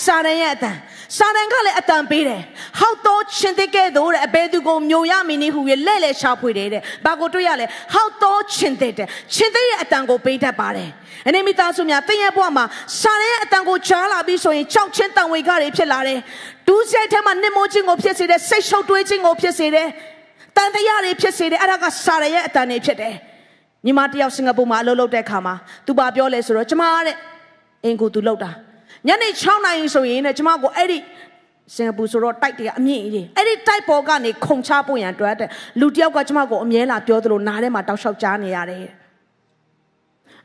စာရရဲ့အတန်စာရန်ကလည်းအတန်ပေးတယ်ဟောက်တော့ရှင်သစ်ကဲ့သို့တဲ့အဘဲသူကိုမျိုးရမင်းနေဟူ၍လဲ့လဲရှာဖွေတယ်တဲ့ဘာကိုတွေ့ရလဲဟောက်တော့ရှင်သစ်တဲ့ရှင်သစ်ရဲ့အတန်ကိုပေးတတ်ပါတယ်အနေမိသားစုများတင်းရဲ့ဘဝမှာစာရရဲ့အတန်ကိုကြားလာပြီးဆိုရင်ကြောက်ချင်းတန်ဝေကတွေဖြစ်လာတယ်ဒူးဆိုင်ထဲမှာနှိမ့်မိုးခြင်းကိုဖြစ်စေတယ်စိတ်ရှုပ်တွေးခြင်းကိုဖြစ်စေတယ်တန်တရားတွေဖြစ်စေတယ်အဲ့ဒါကစာရရဲ့အတန်တွေဖြစ်တယ် ညီမတယောက်စင်ကာပူမှာအလုပ်လုပ်တဲ့အခါမှာသူဘာပြောလဲဆိုတော့ကျမတဲ့အင်ကိုသူလောက်တာညနေ6နာရီဆိုရင်တဲ့ကျမကိုအဲ့ဒီစင်ကာပူဆိုတော့တိုက်တရအမြင့်ကြီးအဲ့ဒီတိုက်ပေါ်ကနေခုန်ချဖို့ရန်အတွက်တဲ့လူတယောက်ကကျမကိုအမြဲလာပြောသလိုနားထဲမှာတောက်လျှောက်ကြားနေရတယ်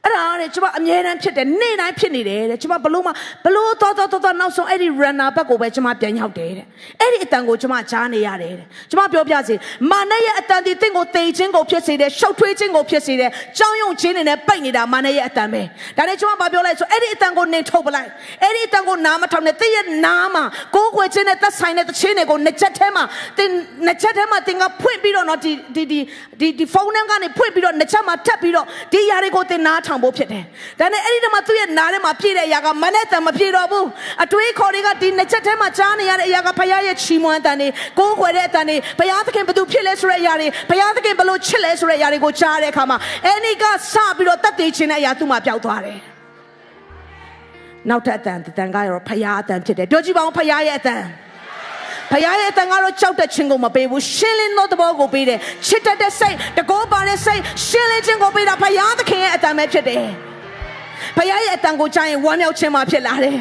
အဲ့ဒါတဲ့ကျမအမြဲတမ်းဖြစ်တယ်နေ့တိုင်းဖြစ်နေတယ်တဲ့ကျမဘလို့မှဘလို့သွားသွားသွားနောက်ဆုံးအဲ့ဒီ runner ဘက်ကိုပဲကျမပြန်ရောက်တယ်တဲ့အဲ့ဒီအတန်ကိုကျမကြားနေရတယ်တဲ့ကျမပြောပြစီမာနရဲ့အတန်ဒီတင့်ကိုတိတ်ခြင်းကိုဖြစ်စေတယ်ရှုပ်ထွေးခြင်းကိုဖြစ်စေတယ်ကြောင်းယုံခြင်းနဲ့ပိတ်နေတာမာနရဲ့အတန်ပဲဒါနဲ့ကျမပြောလိုက်ဆိုအဲ့ဒီအတန်ကိုနေထုတ်ပလိုက်အဲ့ဒီအတန်ကိုနားမထောင်နဲ့တင့်ရဲ့နားမှာကိုယ်ွယ်ခြင်းနဲ့သက်ဆိုင်တဲ့တခြင်းတွေကိုနှစ်ချက်ထဲမှာတင်နှစ်ချက်ထဲမှာတင်ကဖွင့်ပြီးတော့နော်ဒီဒီဒီဒီဖုန်းထဲကနေဖွင့်ပြီးတော့နှစ်ချက်မှာထပ်ပြီးတော့ဒီຢာတွေကိုတင်နားထောင်ဖို့ဖြစ်တယ်။ဒါနဲ့အဲ့ဒီတမှာသူ့ရဲ့နားထဲမှာပြည့်တဲ့အရာကမနဲ့တံမပြည့်တော့ဘူး။အတွေးခေါ်တွေကဒီနှစ်ချက်ထဲမှာကြားနေရတဲ့အရာကဖခင်ရဲ့ချီးမွမ်းတန်တွေကိုးကွယ်တဲ့အတန်တွေဘုရားသခင်ဘသူဖြစ်လဲဆိုတဲ့အရာတွေဘုရားသခင်ဘလို့ချစ်လဲဆိုတဲ့အရာတွေကိုကြားတဲ့အခါမှာအဲ့ဒီကစပြီးတော့တတ်သိခြင်းတဲ့အရာသူ့မှာပျောက်သွားတယ်။နောက်ထပ်အတန်တန်ကရောဖခင်အတန်ဖြစ်တယ်။ပြောကြည့်ပါဦးဖခင်ရဲ့အတန်။ ဖခင်ရဲ့အတန်ကတော့ကြောက်တဲ့ခြင်းကိုမပေးဘူးရှင်းလင်းသောသဘောကိုပေးတယ်ချစ်တတ်တဲ့စိတ်တကောပါတဲ့စိတ်ရှင်းလင်းခြင်းကိုပေးတာဖခင်သခင်ရဲ့အတန်ပဲဖြစ်တယ်ဖခင်ရဲ့အတန်ကိုကြားရင်ဝမ်းမြောက်ခြင်းမှဖြစ်လာတယ်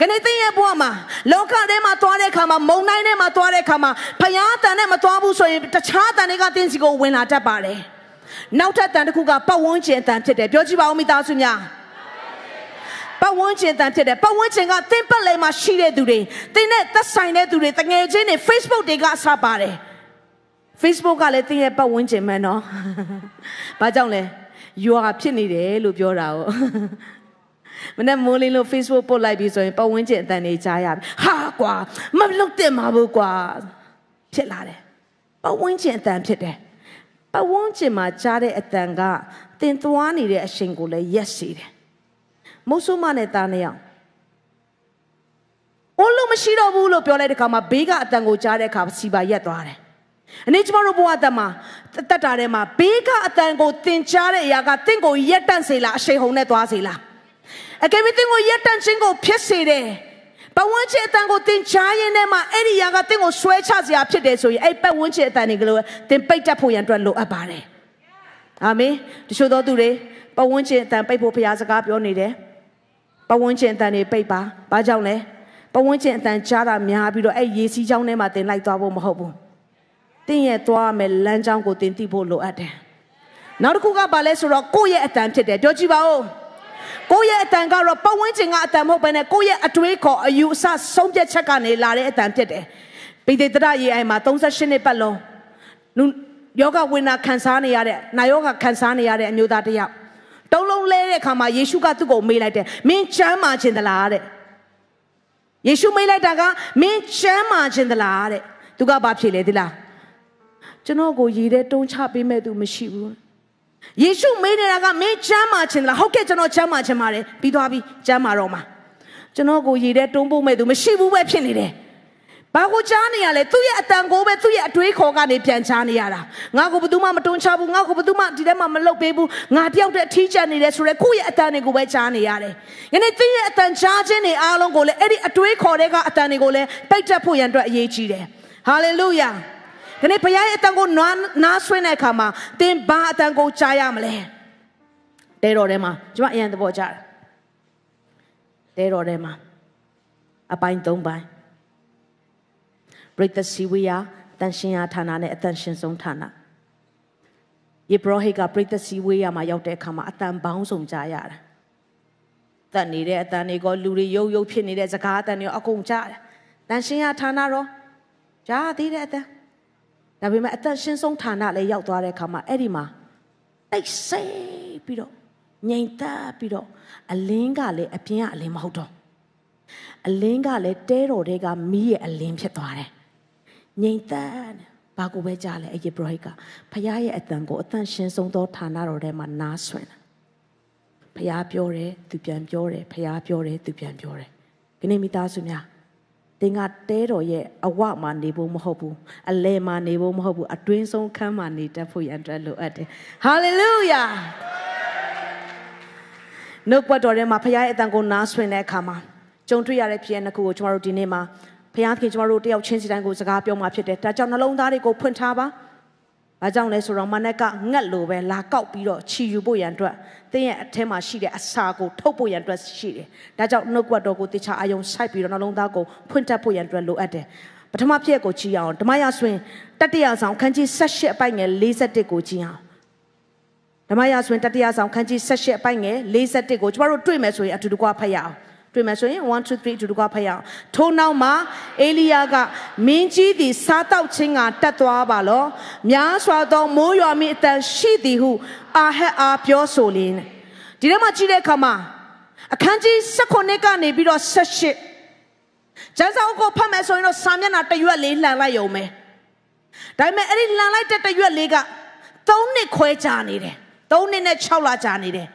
ခဏသိရဲ့ဘဝမှာလောကထဲမှာသွားတဲ့အခါမှာမုံတိုင်းထဲမှာသွားတဲ့အခါမှာဖယားတန်နဲ့မသွားဘူးဆိုရင်တခြားတန်တွေကတင်းစီကိုဝင်လာတတ်ပါတယ်နောက်ထပ်တန်တစ်ခုကပတ်ဝန်းကျင်တန်ဖြစ်တယ်ပြောကြည့်ပါဦးမိသားစုများ ပတ်ဝန်းကျင်တန်ဖြစ်တယ်ပတ်ဝန်းကျင်ကသင်ပတ်လည်မှာရှိတဲ့သူတွေသင်နဲ့သက်ဆိုင်တဲ့သူတွေတငယ်ချင်းတွေ Facebook တွေကအစပါတယ် Facebook ကလည်းသင်ရဲ့ပတ်ဝန်းကျင်မှန်နော်ဘာကြောင့်လဲယူဟာဖြစ်နေတယ်လို့ပြောတာ哦မနေ့မိုးလင်းလို့ Facebook ပို့လိုက်ပြီးဆိုရင်ပတ်ဝန်းကျင်အတန်တွေကြားရပြီဟာကွာမလုပ်တဲ့မှာဘူးကွာဖြစ်လာတယ်ပတ်ဝန်းကျင်အတန်ဖြစ်တယ်ပတ်ဝန်းကျင်မှာကြားတဲ့အတန်ကတင်သွားနေတဲ့အချိန်ကိုလည်းရက်စီတယ် မုတ်ဆိုးမနဲ့တာနဲ့အောင်အိုးလို့မရှိတော့ဘူးလို့ပြောလိုက်တဲ့ခါမှာဘေးကအတန်ကိုကြားတဲ့အခါစီပါရက်သွားတယ်။အနေကျမတို့ဘဝအတန်မှာတက်တာထဲမှာဘေးကအတန်ကိုတင်ကြားတဲ့အရာကတင့်ကိုရက်တန့်စေလားအရှိန်ဟုန်နဲ့သွားစေလား။အကယ်၍တင့်ကိုရက်တန့်ခြင်းကိုဖြစ်စေတယ်။ပတ်ဝန်းကျင်အတန်ကိုတင်ကြားရင်းနဲ့မှအဲ့ဒီຢာကတင့်ကိုဆွဲချစရာဖြစ်တယ်ဆိုရင်အဲ့ပတ်ဝန်းကျင်အတန်တွေကလေးတင်ပိတ်တတ်ဖို့ရန်အတွက်လိုအပ်ပါတယ်။အာမင်။တချို့သောသူတွေပတ်ဝန်းကျင်အတန်ပိတ်ဖို့ဘုရားစကားပြောနေတယ်။ ပဝန်းကျင်အတန်တွေပိတ်ပါ။ဘာကြောင့်လဲ။ပဝန်းကျင်အတန်ကြားတာများပြီးတော့အဲ့ရေစီးချောင်းထဲမှာတင်လိုက်သွားဖို့မဟုတ်ဘူး။တင်းရဲ့သွားမယ်လမ်းကြောင်းကိုတင်သိဖို့လိုအပ်တယ်။နောက်တစ်ခုကဘာလဲဆိုတော့ကိုယ့်ရဲ့အတန်ဖြစ်တယ်ပြောကြည့်ပါဦး။ကိုယ့်ရဲ့အတန်ကတော့ပဝန်းကျင်ကအတန်မဟုတ်ဘဲနဲ့ကိုယ့်ရဲ့အတွေးခေါ်အယူအဆဆုံးဖြတ်ချက်ကနေလာတဲ့အတန်ဖြစ်တယ်။ဘပိသေတရရေအိုင်မှာ38နှစ်ပတ်လုံးယောဂဝိညာခံစားနေရတဲ့နာယောဂခံစားနေရတဲ့အမျိုးသားတစ်ယောက် တုံးလုံးလဲတဲ့အခါမှာယေရှုကသူ့ကိုမေးလိုက်တယ်မင်းချမ်းမာခြင်းသလားတဲ့ယေရှုမေးလိုက်တာကမင်းချမ်းမာခြင်းသလားတဲ့သူကဘာဖြေလဲဒီလားကျွန်တော်ကိုရည်တဲ့တုံးချပေးမဲ့သူမရှိဘူးယေရှုမေးနေတာကမင်းချမ်းမာခြင်းသလားဟုတ်ကဲ့ကျွန်တော်ချမ်းမာခြင်းပါတယ်ပြီးသွားပြီချမ်းမာတော့မှာကျွန်တော်ကိုရည်တဲ့တုံးဖို့မဲ့သူမရှိဘူးပဲဖြစ်နေတယ် ဘာကိုကြားနေရလဲသူ့ရဲ့အတန်ကိုပဲသူ့ရဲ့အတွေးခေါ်ကနေပြန်ချနေရတာငါကိုဘယ်သူမှမတွန်းချဘူးငါကိုဘယ်သူမှဒီထဲမှာမလုပ်ပေးဘူးငါတယောက်တည်းအထီးကျန်နေတယ်ဆိုရဲကိုယ့်ရဲ့အတန်တွေကိုပဲကြားနေရတယ်ယနေ့သူ့ရဲ့အတန်ကြားခြင်းတွေအားလုံးကိုလည်းအဲ့ဒီအတွေးခေါ်တဲ့ကအတန်တွေကိုလည်းပိတ်တက်ဖို့ရန်အတွက်အရေးကြီးတယ်ဟာလေလုယာဒီနေ့ဘုရားရဲ့အတန်ကိုနားနားဆွင့်တဲ့အခါမှာသင်ဘာအတန်ကိုကြားရမလဲတဲတော်ထဲမှာကျွန်မအရင်သဘောကျတယ်တဲတော်ထဲမှာအပိုင်း၃ပိုင်း ပရိသတ်စီဝေယတန်ရှင်ရာဌာနနဲ့အတန်ရှင်ဆုံးဌာနယေဘရဟိကပရိသတ်စီဝေယမှာရောက်တဲ့အခါမှာအတန်ပေါင်းစုံကြားရတာတတ်နေတဲ့အတန်တွေကလူတွေရုပ်ရုပ်ဖြစ်နေတဲ့စကားအတန်တွေအကုန်ကြားတယ်တန်ရှင်ရာဌာနတော့ကြားသေးတဲ့အတန်ဒါပေမဲ့အသက်ရှင်ဆုံးဌာနလည်းရောက်သွားတဲ့အခါမှာအဲ့ဒီမှာတိတ်ဆိတ်ပြီးတော့ငြိမ်သက်ပြီးတော့အလင်းကလည်းအပြင်ကအလင်းမဟုတ်တော့အလင်းကလည်းတဲတော်တွေကမီးရဲ့အလင်းဖြစ်သွားတယ် ငြိမ်သက်ဘာကိုပဲကြားလဲအယေဘရဟိကဖခင်ရဲ့အတန်ကိုအတန်ရှင်ဆုံးသောဌာနတော်ထဲမှာနားဆွင့်ဖခင်ပြောတယ်သူပြန်ပြောတယ်ဖခင်ပြောတယ်သူပြန်ပြောတယ်ဒီနေ့မိသားစုများသင်ကတဲတော်ရဲ့အဝမှာနေဖို့မဟုတ်ဘူးအလဲမှာနေဖို့မဟုတ်ဘူးအတွင်းဆုံးခန်းမှာနေတတ်ဖို့ရန်အတွက်လိုအပ်တယ်ဟာလေလုယာနှုတ်ပတ်တော်ထဲမှာဖခင်ရဲ့အတန်ကိုနားဆွင့်တဲ့အခါမှာကြုံတွေ့ရတဲ့ဖြစ်ရတဲ့ခုကိုကျွန်တော်တို့ဒီနေ့မှာ ဖခင်ခင်ကျွန်တော်တို့တယောက်ချင်းစီတိုင်းကိုစကားပြောမှာဖြစ်တယ်ဒါကြောင့်နှလုံးသားတွေကိုဖွင့်ထားပါဘာကြောင့်လဲဆိုတော့မနက်ကငတ်လို့ပဲလာကောက်ပြီးတော့ခြီယူဖို့ရန်အတွက်တင်းရဲ့အထဲမှာရှိတဲ့အစာကိုထုတ်ဖို့ရန်အတွက်ရှိတယ်။ဒါကြောင့်နှုတ်ကပတ်တော်ကိုတခြားအယုံစိုက်ပြီးတော့နှလုံးသားကိုဖွင့်တတ်ဖို့ရန်အတွက်လိုအပ်တယ်။ပထမဖြစ်ကိုကြည့်အောင်ဓမ္မရာဆိုရင်တတိယဆောင်ခန်းကြီး78အပိုင်ငယ်41ကိုကြည့်အောင်ဓမ္မရာဆိုရင်တတိယဆောင်ခန်းကြီး78အပိုင်ငယ်41ကိုကျမတို့တွေ့မယ်ဆိုရင်အတူတကွဖတ်ရအောင်။ တွေ့မယ်ဆိုရင်1 2 3တူတူကဖတ်ရအောင်ထို့နောက်မှာအေလိယကမင်းကြီးသည်စားတောက်ခြင်းကတက်သွားပါလောများစွာသောမိုးရွာမင်းအတန်ရှိသည်ဟုအာဟက်အားပြောဆိုလင်းဒီထဲမှာကြည့်တဲ့အခါမှာအခန်းကြီး16ကနေပြီးတော့18ကျမ်းစာအုပ်ကိုဖတ်မယ်ဆိုရင်တော့စာမျက်နှာတစ်ရွက်လေးလှန်လိုက်ရုံပဲဒါပေမဲ့အဲ့ဒီလှန်လိုက်တဲ့တစ်ရွက်လေးက3နှစ်ခွဲကြာနေတယ်3နှစ်နဲ့6လကြာနေတယ်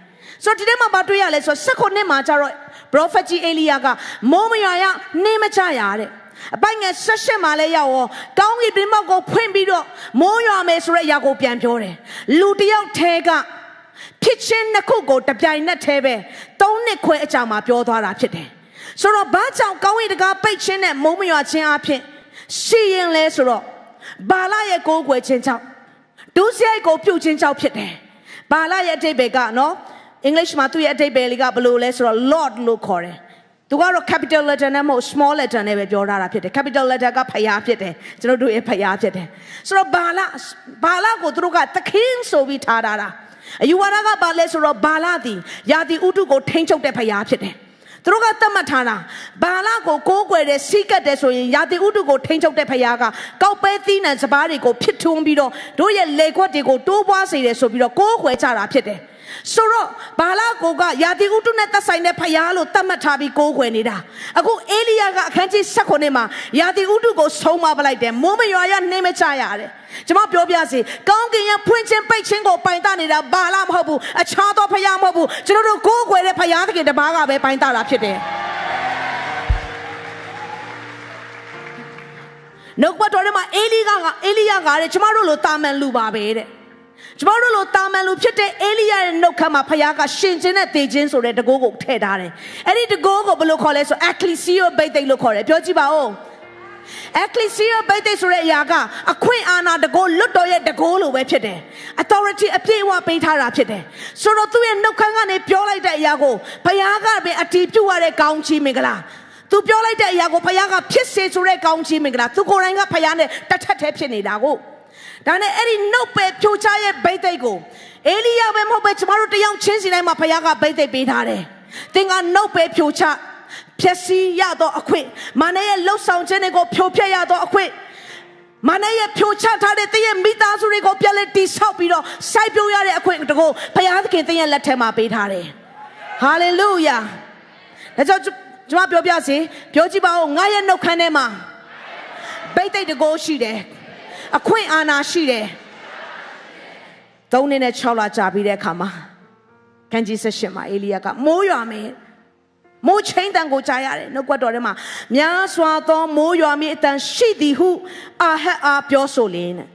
ဆိုတော့ဒီထဲမှာမတွေ့ရလဲဆိုတော့16နှစ်မှာကျတော့ prophet ကြီးအေလိယကမိုးမရွာရနှင်းမချရတဲ့အပိုင်ငယ်ဆက်ရှက်မှလည်းရောက်ရောတောင်းကြီးပြမောက်ကိုဖွင့်ပြီးတော့မိုးရွာမယ်ဆိုတဲ့အရာကိုပြန်ပြောတယ်လူတယောက်ထဲကဖြစ်ချင်းနှစ်ခုကိုတပြိုင်နက်တည်းပဲသုံးနှစ်ခွဲအကြာမှာပြောသွားတာဖြစ်တယ်ဆိုတော့ဘာကြောင့်ကောင်းကင်တကာပိတ်ခြင်းနဲ့မိုးမရွာခြင်းအဖြစ်ရှိရင်လဲဆိုတော့ဘာလရဲ့ကိုးကွယ်ခြင်းကြောင့်ဒုစရိုက်ကိုပြုတ်ခြင်းကြောင့်ဖြစ်တယ်ဘာလရဲ့အတိတ်ပဲကနော် English မှာသူ့ရဲ့အတိတ်ပဲလေးကဘယ်လိုလဲဆိုတော့ Lord လို့ခေါ်တယ်သူကတော့ capital letter နဲ့မဟုတ် small letter နဲ့ပဲပြောထားတာဖြစ်တယ် capital letter ကဖျားဖြစ်တယ်ကျွန်တော်တို့ရဲ့ဖျားဖြစ်တယ်ဆိုတော့ဘာလဘာလကိုသူတို့ကသခင်ဆိုပြီးထားတာအယူဝါဒကဘာလဲဆိုတော့ဘာလသည်ယာတိဥတုကိုထိန်းချုပ်တဲ့ဖျားဖြစ်တယ်သူတို့ကသတ်မှတ်ထားတာဘာလကိုကိုးကွယ်တဲ့စီးကတ်တဲ့ဆိုရင်ယာတိဥတုကိုထိန်းချုပ်တဲ့ဖခင်ကကောက်ပဲသီးနှံစပားတွေကိုဖြစ်ထွန်းပြီးတော့တို့ရဲ့လေခွက်တွေကိုတိုးပွားစေတယ်ဆိုပြီးတော့ကိုးကွယ်ကြတာဖြစ်တယ်။ ဆိုတော့ဘာလာကိုကယာတိဥတုနဲ့သက်ဆိုင်တဲ့ဖရားလို့သတ်မှတ်ထားပြီးကိုးခွေနေတာအခုအေလိယကအခန်းကြီး16နှစ်မှာယာတိဥတုကိုဆုံးမပလိုက်တယ်မိုးမရွာရနှင်းမချရတယ်ကျွန်မပြောပြစီကောင်းကင်ရဲ့ဖွင့်ခြင်းပိတ်ခြင်းကိုပိုင်တနေတာဘာလာမဟုတ်ဘူးအခြားသောဖရားမဟုတ်ဘူးကျွန်တော်တို့ကိုးခွေတဲ့ဖရားသခင်တပါးကပဲပိုင်တတာဖြစ်တယ်နှုတ်ပတ်တော်ထဲမှာအေလိကကအေလိယကတဲ့ကျမတို့လိုတာမန်လူပါပဲတဲ့ ကျမတို့လိုတာမန်လူဖြစ်တဲ့အေလိယရဲ့နှုတ်ခမ်းမှာဖခင်ကရှင်ခြင်းနဲ့တေခြင်းဆိုတဲ့တကိုးကိုထည့်ထားတယ်။အဲ့ဒီတကိုးကိုဘယ်လိုခေါ်လဲဆို ecclesia ဘိတ်သိက်လို့ခေါ်တယ်ပြောကြည့်ပါဦး။ ecclesia ဘိတ်သိက်ဆိုတဲ့အရာကအခွင့်အာဏာတကိုးလွတ်တော်ရဲ့တကိုးလိုပဲဖြစ်တယ်။ authority အပြည့်အဝပေးထားတာဖြစ်တယ်။ဆိုတော့သူ့ရဲ့နှုတ်ခမ်းကနေပြောလိုက်တဲ့အရာကိုဘုရားကပဲအတီးပြုတ်ရတဲ့ကောင်းချီးမင်္ဂလာ။သူပြောလိုက်တဲ့အရာကိုဘုရားကဖြစ်စေဆိုတဲ့ကောင်းချီးမင်္ဂလာသူကိုယ်တိုင်ကဘုရားနဲ့တထက်တည်းဖြစ်နေတာကို။ ဒါနဲ့အဲ့ဒီနှုတ်ပဲဖြိုချရဲ့ဘိသိက်ကိုအေလိယပဲမဟုတ်ပဲကျမတို့တယောက်ချင်းစီတိုင်းမှာဘုရားကဘိသိက်ပေးထားတယ်သင်ကနှုတ်ပဲဖြိုချဖြည့်စည်းရသောအခွင့်မာနရဲ့လှုပ်ဆောင်ခြင်းတွေကိုဖြိုဖျက်ရသောအခွင့်မနရဲ့ဖြိုချထားတဲ့တရဲ့မိသားစုတွေကိုပြန်လဲတိဆောက်ပြီးတော့စိုက်ပျိုးရတဲ့အခွင့်တကိုဘုရားသခင်တရဲ့လက်ထဲမှာပေးထားတယ်ဟာလေလုယာဒါကြောင့်ကျွန်မပြောပြစီပြောကြည့်ပါဦးငါရဲ့နှုတ်ခမ်းထဲမှာဘိတ်တိတ်တကိုရှိတယ် အခွင့်အာဏာရှိတယ်သုံးနှစ်နဲ့6လကြာပြီးတဲ့အခါမှာခန်းကြီးဆက်ရှင်မှာအေလိယကမိုးရွာမယ်မိုးချင်းတန်ကိုကြားရတယ်နှုတ်ကပတ်တော်ထဲမှာများစွာသောမိုးရွာမည်အတန်ရှိသည်ဟုအာဟတ်အားပြောဆိုလင်းတဲ့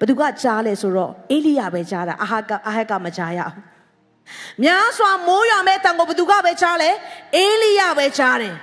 ဘသူကကြားလဲဆိုတော့အေလိယပဲကြားတာအာဟတ်ကအာဟတ်ကမကြားရဘူးများစွာမိုးရွာမဲ့တန်ကိုဘသူကပဲကြားလဲအေလိယပဲကြားတယ်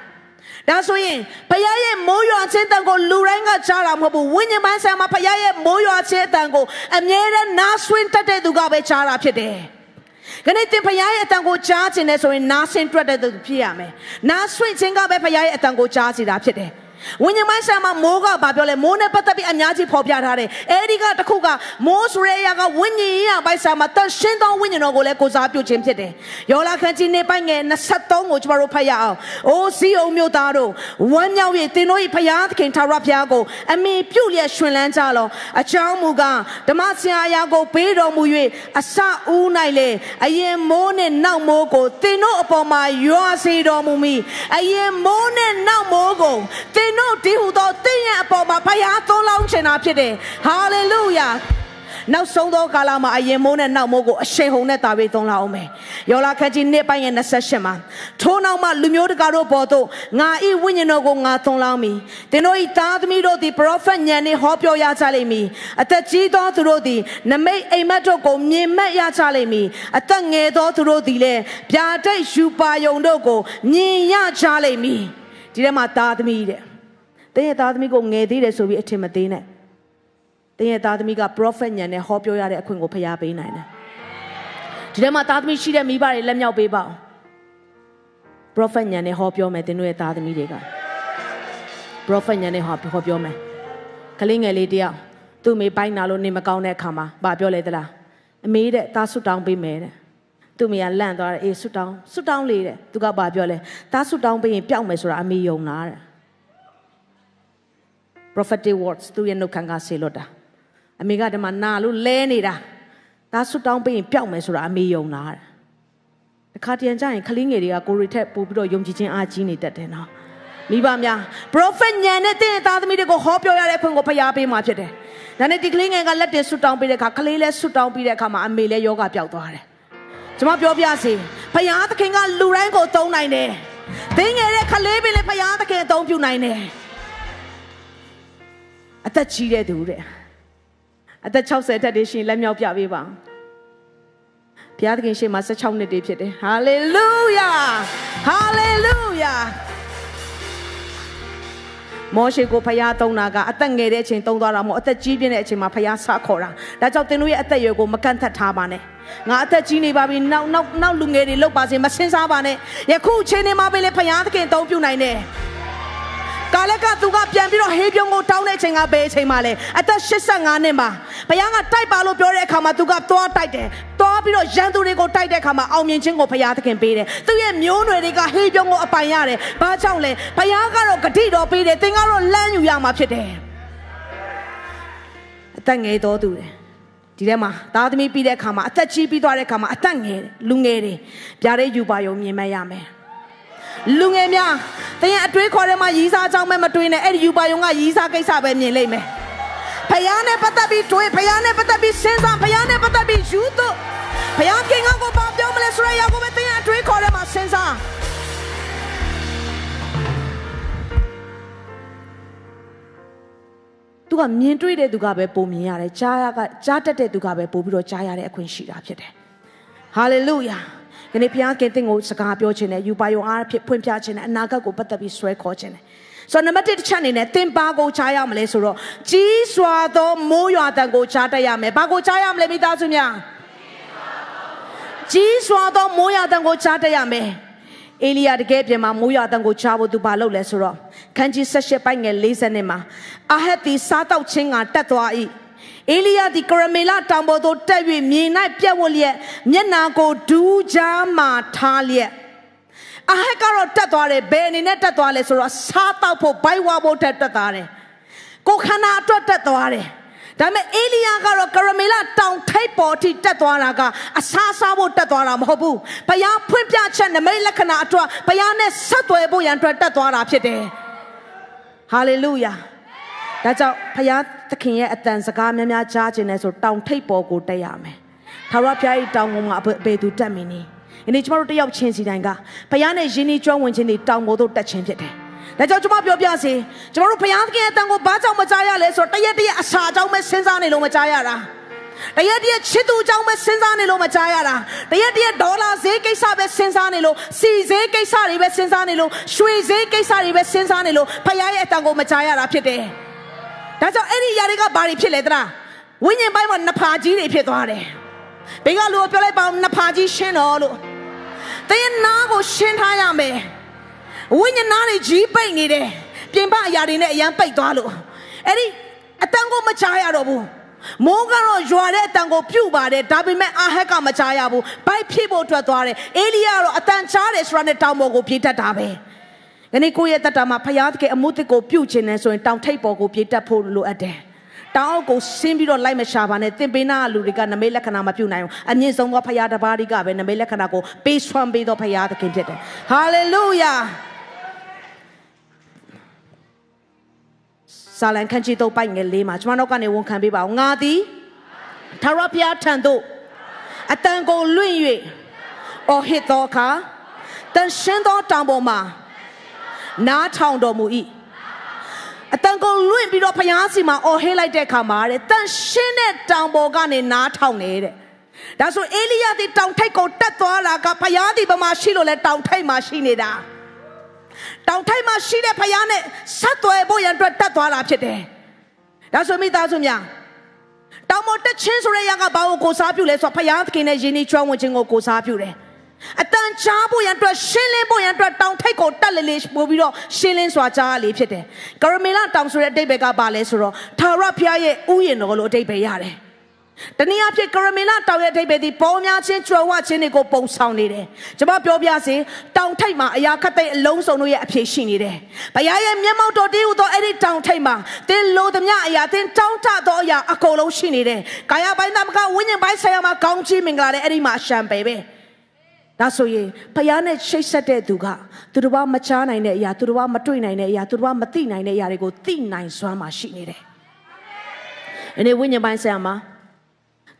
ဒါဆိုရင်ဘုရားရဲ့မိုးရွာခြင်းတန်ကိုလူတိုင်းကကြားတာမဟုတ်ဘူးဝိညာဉ်ပိုင်းဆိုင်မှာဘုရားရဲ့မိုးရွာခြင်းတန်ကိုအမြဲတမ်းနားဆွင့်တတ်တဲ့သူကပဲကြားတာဖြစ်တယ်။ခဏတင်ဖရားရဲ့အတန်ကိုကြားခြင်းနဲ့ဆိုရင်နားဆင်တွက်တဲ့သူဖြစ်ရမယ်။နားဆွင့်ခြင်းကပဲဖရားရဲ့အတန်ကိုကြားစီတာဖြစ်တယ်။ ဝိညာဉ်ပိုင်းဆိုင်မှာမိုးကဘာပြောလဲမိုးနဲ့ပတ်သက်ပြီးအများကြီးဖော်ပြထားတယ်အဲဒီကတခုကမိုးဆိုတဲ့အရာကဝိညာဉ်ရေးရပိုင်းဆိုင်မှာတန်ရှင်းသောဝိညာဉ်တော်ကိုလည်းကိုစားပြုခြင်းဖြစ်တယ်ယောလာခန်းကြီးနေပိုင်းငယ်23ကိုကျွန်တော်တို့ဖတ်ရအောင်အိုးစီအောင်မျိုးသားတို့ဝမ်းမြောက်၍တင်တို့၏ဖျားသခင်ထာဝရဘုရားကိုအမိပြုလျက်ရှင်လန်းကြလောအကြောင်းမူကားဓမ္မဆရာအရာကိုပေးတော်မူ၍အစဦး၌လေအရင်မိုးနဲ့နောက်မိုးကိုတင်တို့အပေါ်မှာရွာစေတော်မူမိအရင်မိုးနဲ့နောက်မိုးကိုတင်င်တို့ဒီဟူသောသင်ရဲ့အပေါ်မှာဖခင်သုံးလောင်းချင်တာဖြစ်တယ်ဟာလေလုယာနောက်ဆုံးသောကာလမှာအရင်မိုးနဲ့နောက်မိုးကိုအရှိန်ဟုန်နဲ့တာပြီးသုံးလာအောင်မယ်။ယောလာခန်းကြီးနှစ်ပိုင်းရဲ့28မှာထိုးနောက်မှလူမျိုးတကာတို့ပေါ်သို့ငါဤဝိညာဉ်တော်ကိုငါသုံးလောင်းမည်။သင်တို့ဤသားသမီးတို့သည်ပရောဖက်ညံနှင့်ဟောပြောရကြလိမ့်မည်။အသက်ကြီးသောသူတို့သည်နမိတ်အိမ်မက်တို့ကိုမြင်မက်ရကြလိမ့်မည်။အသက်ငယ်သောသူတို့သည်လည်းဗျာဒိတ်ယူပါယုံတို့ကိုမြင်ရကြလိမ့်မည်။ဒီထဲမှာသားသမီးတဲ့ တင်းရဲ့သားသမီးကိုငယ်သေးတယ်ဆိုပြီးအထင်မသေးနဲ့တင်းရဲ့သားသမီးက prophet ညံနဲ့ဟောပြောရတဲ့အခွင့်ကိုဖျားပေးနိုင်တယ်ဒီထဲမှာသားသမီးရှိတဲ့မိဘတွေလက်မြောက်ပေးပါအောင် prophet ညံနဲ့ဟောပြောမယ်တင်းတို့ရဲ့သားသမီးတွေက prophet ညံနဲ့ဟောဟောပြောမယ်ကလေးငယ်လေးတယောက်သူ့မေပိုင်းနာလို့နေမကောင်းတဲ့အခါမှာဗာပြောလေသလားအမေတဲ့သားဆွတောင်းပေးမယ်တဲ့သူ့မေကလန့်သွားတယ်အေးဆွတောင်းဆွတောင်းလေတဲ့သူကဗာပြောလဲသားဆွတောင်းပေးရင်ပျောက်မယ်ဆိုတာအမေယုံလားတဲ့ prophetic words သူ့ရဲ့နှုတ်ခမ်းကဆေလွတ်တာအမေကဒီမှာနာလို့လဲနေတာဒါဆွတောင်းပေးရင်ပျောက်မယ်ဆိုတာအမေယုံလားတခါတရံကြရင်ခလေးငယ်တွေကကိုရီထက်ပို့ပြီးတော့ယုံကြည်ခြင်းအားကြီးနေတတ်တယ်နော်မိဘများ prophet ညံနဲ့တဲ့သားသမီးတွေကိုဟောပြောရတဲ့အခွင့်ကိုဖျားပေးမှာဖြစ်တယ်ဒါနဲ့ဒီကလေးငယ်ကလက်တင်ဆွတောင်းပေးတဲ့အခါကလေးလည်းဆွတောင်းပြီးတဲ့အခါမှာအမေလည်းယောဂပျောက်သွားတယ်ကျွန်မပြောပြစီဖျားသခင်ကလူတိုင်းကိုသုံးနိုင်တယ်သင်ငယ်တဲ့ကလေးပင်လည်းဖျားသခင်အသုံးပြုနိုင်တယ် အသက်ကြီးတဲ့သူတဲ့အသက်60အထက်တွေရှင်လက်မြောက်ပြပေးပါဘုရားသခင်ရှေ့မှာ16နှစ်တည်းဖြစ်တယ်ဟာလေလုယာဟာလေလုယာမောရှေကိုဖျားသုံးတာကအသက်ငယ်တဲ့အချိန်သုံးသွားတာမဟုတ်အသက်ကြီးပြင်းတဲ့အချိန်မှာဖျားဆခေါ်တာဒါကြောင့်သင်တို့ရဲ့အသက်အရွယ်ကိုမကန့်သတ်ထားပါနဲ့ငါအသက်ကြီးနေပါပြီနောက်နောက်နောက်လူငယ်တွေလောက်ပါစေမစင်စားပါနဲ့ယခုအချိန်နေမှာပဲလေဖျားသခင်အသုံးပြုနိုင်တယ် ကာလကသူကပြန်ပြီးတော့ဟေးပြုံးကိုတောင်းတဲ့အချိန်ကဘယ်အချိန်မှလဲအသက်85နှစ်မှာဘုရားကတိုက်ပါလို့ပြောတဲ့အခါမှာသူကသွားတိုက်တယ်သွားပြီးတော့ရန်သူတွေကိုတိုက်တဲ့အခါမှာအောင်မြင်ခြင်းကိုဘုရားသခင်ပေးတယ်သူရဲ့မျိုးနွယ်တွေကဟေးပြုံးကိုအပိုင်ရတယ်ဘာကြောင့်လဲဘုရားကတော့ဂတိတော်ပေးတယ်သင်ကတော့လမ်းယူရမှာဖြစ်တယ်အသက်ငယ်တော်သူတယ်ဒီထဲမှာသားသမီးပြီးတဲ့အခါမှာအသက်ကြီးပြီးသွားတဲ့အခါမှာအသက်ငယ်လူငယ်တွေပြားတဲ့ယူပါယုံမြင်မဲ့ရမယ် လူငယ်များသင်ရဲ့အတွေးခေါ်ထဲမှာရီးစားအကြောင်းမဲ့မတွေးနဲ့အဲ့ဒီယူပါယုံကရီးစားကိစ္စပဲမြင်လိမ့်မယ်ဖယားနဲ့ပတ်သက်ပြီးတွေးဖယားနဲ့ပတ်သက်ပြီးစဉ်းစားဖယားနဲ့ပတ်သက်ပြီးယူသွဖယားကင်ကကိုပါပြောမလဲဆိုရရကိုပဲသင်ရဲ့အတွေးခေါ်ထဲမှာစဉ်းစားသူကမြင်တွေ့တဲ့သူကပဲပုံမြင်ရတယ်ကြားရကကြားတတ်တဲ့သူကပဲပို့ပြီးတော့ကြားရတဲ့အခွင့်ရှိတာဖြစ်တယ်ဟာလေလုယာ။ ဒီနေ့ဘုရားကင်တင်ကိုစကားပြောခြင်းနဲ့ယူပါယုံအားဖြင့်ဖွင့်ပြခြင်းနဲ့အနာဂတ်ကိုပတ်သက်ပြီးဆွဲခေါ်ခြင်းနဲ့ဆိုတော့နံပါတ်1တစ်ချက်အနေနဲ့သင်ပါကိုချားရမလဲဆိုတော့ကြီးစွာသောမိုးရွာတန်ကိုချားတတ်ရမယ်။ဘာကိုချားရမလဲမိသားစုများ။ကြီးစွာသောမိုးရွာတန်ကိုချားတတ်ရမယ်။အေလိယတကယ်ပြင်မှာမိုးရွာတန်ကိုချားဖို့သူဘာလုပ်လဲဆိုတော့ခန်းကြီး၁၈ပိုင်းငယ်40နှစ်မှာအာဟက်သည်စားတောက်ခြင်းကတက်သွား၏ အေလိယသည်ကရမေလတောင်ပေါ်သို့တက်၍မြေ၌ပြက်ဝတ်လျက်မျက်နာကိုဒူးကြားမှထားလျက်အဟက်ကတော့တက်သွားတယ်ဘယ်အနေနဲ့တက်သွားလဲဆိုတော့စားတောက်ဖို့ဘိုက်ဝါဖို့တက်တက်သွားတယ်ကိုခန္ဓာအတွက်တက်သွားတယ်ဒါပေမဲ့အေလိယကတော့ကရမေလတောင်ထိပ်ပေါ်ထိတက်သွားတာကအဆားစားဖို့တက်သွားတာမဟုတ်ဘူးဘုရားဖွင့်ပြချက်နမိတ်လက္ခဏာအတွက်ဘုရားနဲ့ဆက်သွယ်ဖို့ရန်အတွက်တက်သွားတာဖြစ်တယ်ဟာလေလုယာ ဒါကြောင့်ဘုရားသခင်ရဲ့အတန်စကားများများကြားခြင်းနဲ့ဆိုတောင်ထိပ်ပေါ်ကိုတက်ရမယ်ထာဝရဘုရား၏တောင်ပေါ်မှာအဘေသူတက်မင်းနီဒီနေ့ကျမတို့တယောက်ချင်းစီတိုင်းကဘုရားနဲ့ယဉ်ဤကျွမ်းဝင်ခြင်းတွေတောင်ပေါ်သို့တက်ခြင်းဖြစ်တယ်ဒါကြောင့်ကျွန်မပြောပြစီကျွန်တော်တို့ဘုရားသခင်ရဲ့တန်ကိုဘာကြောင့်မကြားရလဲဆိုတော့တရက်တရက်အစာအကြောင်းပဲစဉ်းစားနေလို့မကြားရတာတရက်တရက်ချစ်သူအကြောင်းပဲစဉ်းစားနေလို့မကြားရတာတရက်တရက်ဒေါ်လာဈေးကိစ္စပဲစဉ်းစားနေလို့စီဈေးကိစ္စတွေပဲစဉ်းစားနေလို့ရွှေဈေးကိစ္စတွေပဲစဉ်းစားနေလို့ဘုရားရဲ့အတန်ကိုမကြားရတာဖြစ်တယ် ဒါကြောင့်အဲ့ဒီຢာတွေကဘာတွေဖြစ်လဲတလားဝိညာဉ်ပိုင်းမှာနှဖာကြီးတွေဖြစ်သွားတယ်ဘေကလူကိုပြောလိုက်ပါဦးနှဖာကြီးရှင်းတော့လို့တင်းနာကိုရှင်းထားရမယ်ဝိညာဉ်သားတွေကြီးပိတ်နေတယ်ပြင်ပအရာတွေနဲ့အရန်ပိတ်သွားလို့အဲ့ဒီအတန်ကိုမချားရတော့ဘူးမိုးကတော့ရွာတဲ့အတန်ကိုပြုတ်ပါတယ်ဒါပေမဲ့အာဟက်ကမချားရဘူးဘိုက်ဖြစ်ဖို့အတွက်သွားတယ်အေလိယကတော့အတန်ချားတယ်ဆိုတာနဲ့တောင်ပေါ်ကိုပြေးတတ်တာပဲ ဒီနေ့ကိုယ့်ရဲ့တတမှာဖျားသခင်အမှုတစ်ကိုပြုတ်ခြင်းနဲ့ဆိုရင်တောင်ထိပ်ပေါ်ကိုပြေးတတ်ဖို့လိုအပ်တယ်တောင်အောက်ကိုဆင်းပြီးတော့လိုက်မရှာပါနဲ့တင်ပေးနာလူတွေကနမိတ်လက္ခဏာမပြုတ်နိုင်ဘူးအမြင့်ဆုံးသောဖခင်တပါးတွေကပဲနမိတ်လက္ခဏာကိုပေးဆွမ်းပေးသောဖခင်သခင်ဖြစ်တယ်ဟာလေလုယာဇာလံခန်းကြီးတော့ပိုက်ငယ်လေးမှာကျွန်တော်တို့ကနေဝန်ခံပေးပါအောင်ငါသည်ထာဝရဘုရားထံသို့အတန်ကိုလွင့်၍အော်ဟစ်သောအခါတန်ရှင်းသောတောင်ပေါ်မှာ နားထောင်တော်မူ၏အတန်ကိုလွင့်ပြီးတော့ဘုရားစီမှာအော်ဟစ်လိုက်တဲ့အခါမှာတဲ့တန်ရှင်းတဲ့တောင်ပေါ်ကနေနားထောင်နေတဲ့ဒါဆိုအေလိယဒီတောင်ထိပ်ကိုတက်သွားတာကဘုရားဒီဘမှာရှိလို့လဲတောင်ထိပ်မှာရှိနေတာတောင်ထိပ်မှာရှိတဲ့ဖယားနဲ့ဆက်သွယ်ဖို့ရန်အတွက်တက်သွားတာဖြစ်တယ်။ဒါဆိုမိသားစုများတောင်ပေါ်တက်ချင်းဆိုတဲ့ရကဘာကိုကိုစားပြုလဲဆိုတော့ဖယားသခင်နဲ့ယင်းဤကျွမ်းဝင်ခြင်းကိုကိုစားပြုတယ်။ အတန်ချားဖို့ရန်အတွက်ရှင်းလင်းဖို့ရန်အတွက်တောင်ထိပ်ကိုတက်လေလေပို့ပြီးတော့ရှင်းလင်းစွာကြားရလေဖြစ်တယ်။ကရမေလတောင်ဆိုတဲ့အတိတ်ဘက်ကဘာလဲဆိုတော့သာရဖျားရဲ့ဥယျာဉ်တော်လို့အတိတ်ပဲရတယ်။တနည်းအားဖြင့်ကရမေလတောင်ရဲ့အထိပ်ပဲဒီပေါ်များချင်းကြွယ်ဝခြင်းတွေကိုပုံဆောင်နေတယ်။ကျွန်မပြောပြစီတောင်ထိပ်မှာအရာခတ်တဲ့အလုံးစုံတို့ရဲ့အဖြစ်ရှိနေတယ်။ဘုရားရဲ့မျက်မှောက်တော်တည်းဟူသောအဲ့ဒီတောင်ထိပ်မှာသင်လိုသမျှအရာသင်တောင်းတသောအရာအကုန်လုံးရှိနေတယ်။ကာယပိုင်းသမကဝိညာဉ်ပိုင်းဆိုင်ရာမှာကောင်းချီးမင်္ဂလာတဲ့အဲ့ဒီမှာရှံပဲပဲ။ ဒါဆိုရင်ဖယားနဲ့ချိတ်ဆက်တဲ့သူကသူတို့ဘာမချားနိုင်တဲ့အရာသူတို့ဘာမတွေ့နိုင်တဲ့အရာသူတို့ဘာမသိနိုင်တဲ့အရာတွေကိုသိနိုင်စွမ်းမှရှိနေတယ်။အနေဝိညာဉ်ပိုင်းဆိုင်ရာမှာ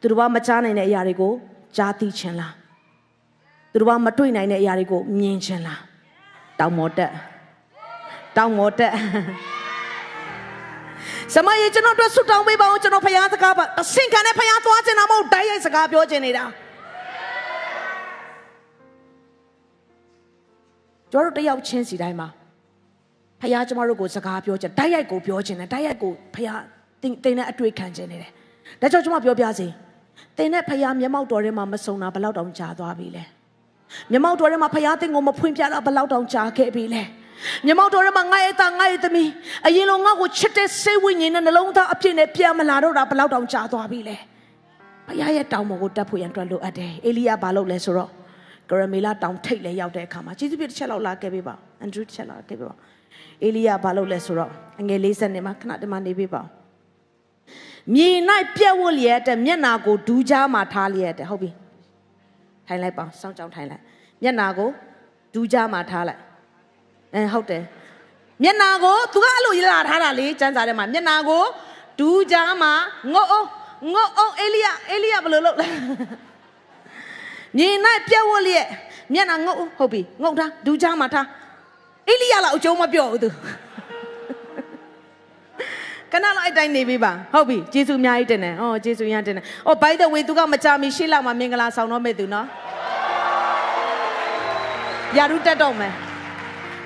သူတို့ဘာမကြားနိုင်တဲ့အရာတွေကိုကြားသိခြင်းလားသူတို့ဘာမတွေ့နိုင်တဲ့အရာတွေကိုမြင်ခြင်းလားတောင်မော်တက်တောင်မော်တက်စမယေကျွန်တော်တို့ဆုတောင်းပေးပါဦးကျွန်တော်ဖရားစကားပါအဆင့်ခံတဲ့ဖရားသွားခြင်းတာမဟုတ်တိုက်ရိုက်စကားပြောခြင်းနေတာ ကျွန်တော်တို့တယောက်ချင်းစီတိုင်းမှာဖရားကျမတို့ကိုစကားပြောခြင်းတိုက်ရိုက်ကိုပြောခြင်းနဲ့တိုက်ရိုက်ကိုဖရားတင်တင်တဲ့အတွေ့ခံခြင်းနေတယ်ဒါကြောင့်ကျွန်မပြောပြစီတင်တဲ့ဖယားမျက်မှောက်တော်ထဲမှာမစုံတာဘယ်လောက်တောင်ကြာသွားပြီလဲမျက်မှောက်တော်ထဲမှာဖယားတင်ကိုမဖွင့်ပြတာဘယ်လောက်တောင်ကြာခဲ့ပြီလဲမျက်မှောက်တော်ထဲမှာငါရဲ့သားငါရဲ့သမီးအရင်လိုငါ့ကိုချစ်တဲ့စိတ်ဝိညာဉ်နဲ့နှလုံးသားအပြည့်နဲ့ပြန်မလာတော့တာဘယ်လောက်တောင်ကြာသွားပြီလဲဖယားရဲ့တောင်ပေါ်ကိုတက်ဖို့ရန်အတွက်လိုအပ်တယ်အေလိယဘာလုပ်လဲဆိုတော့ ကရမေလာတောင်ထိတ်လဲရောက်တဲ့အခါမှာကျေးဇူးပြတစ်ချက်လောက်လာခဲ့ပေးပါအန်ဒရူးတစ်ချက်လောက်ခဲ့ပေးပါအေလိယဘာလုပ်လဲဆိုတော့အငယ်40နဲ့မှာခဏတမနေပေးပါမြေ၌ပြက်ဝတ်လျက်တဲ့မျက်နာကိုဒူးကြားမှာထားလျက်တဲ့ဟုတ်ပြီထိုင်လိုက်ပါစောင်းကြောင်းထိုင်လိုက်မျက်နာကိုဒူးကြားမှာထားလိုက်အဲဟုတ်တယ်မျက်နာကိုသူကအဲ့လိုလာထားတာလေစံစာထဲမှာမျက်နာကိုဒူးကြားမှာငုတ်အောင်ငုတ်အောင်အေလိယအေလိယဘယ်လိုလုပ်လဲ မြေ၌ပြက်ဝတ်လျက်မျက်နာငုတ်ဟုတ်ပြီငုတ်ထားဒူးကြားမှာထားအေလိယလောက်အကျုံးမပြောဘူးသူကနလောက်အဲ့တိုင်းနေပေးပါဟုတ်ပြီဂျေစုအများကြီးတင်တယ်ဩဂျေစုရမ်းတင်တယ်ဩ by the way သူကမကြမီရှေ့လောက်မှာမင်္ဂလာဆောင်တော့မဲ့သူနော်ယာရုတက်တော့မယ်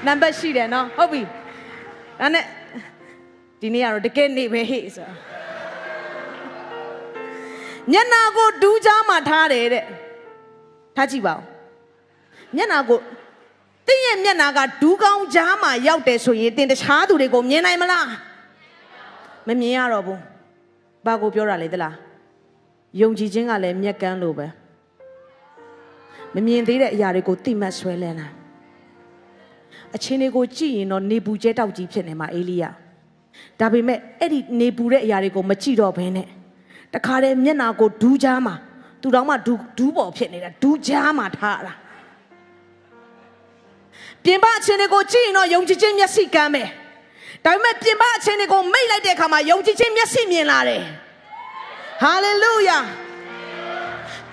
နံပါတ်ရှိတယ်နော်ဟုတ်ပြီဒါနဲ့ဒီနေ့ကတော့တကယ်နေပဲဟေ့ဆိုညနာကိုဒူးချားမှထားတယ်တဲ့ ထားကြည့်ပါဦးမျက်နာကိုတင်းရဲ့မျက်နာကဒူးကောင်းကြားမှာရောက်တယ်ဆိုရင်တင်တခြားသူတွေကိုမြင်နိုင်မလားမမြင်ရတော့ဘူးဘာကိုပြောတာလဲသလားယုံကြည်ခြင်းကလည်းမျက်ကန်းလိုပဲမမြင်သေးတဲ့အရာတွေကိုသိမှတ်ဆွဲလဲလာအချင်းတွေကိုကြည့်ရင်တော့နေပူကျဲတောက်ကြီးဖြစ်နေမှာအေလိယဒါပေမဲ့အဲ့ဒီနေပူတဲ့အရာတွေကိုမကြည့်တော့ဘဲနဲ့တခါတည်းမျက်နာကိုဒူးချားမှာ သူတော်မှဒူးဒူးပေါ်ဖြစ်နေတာဒူးချားမှာထားတာပြင်ပအခြေအနေကိုကြည့်ရင်တော့ယုံကြည်ခြင်းမျက်စိကမ်းမယ်ဒါပေမဲ့ပြင်ပအခြေအနေကိုမိတ်လိုက်တဲ့အခါမှာယုံကြည်ခြင်းမျက်စိမြင်လာတယ်ဟာလေလုယာ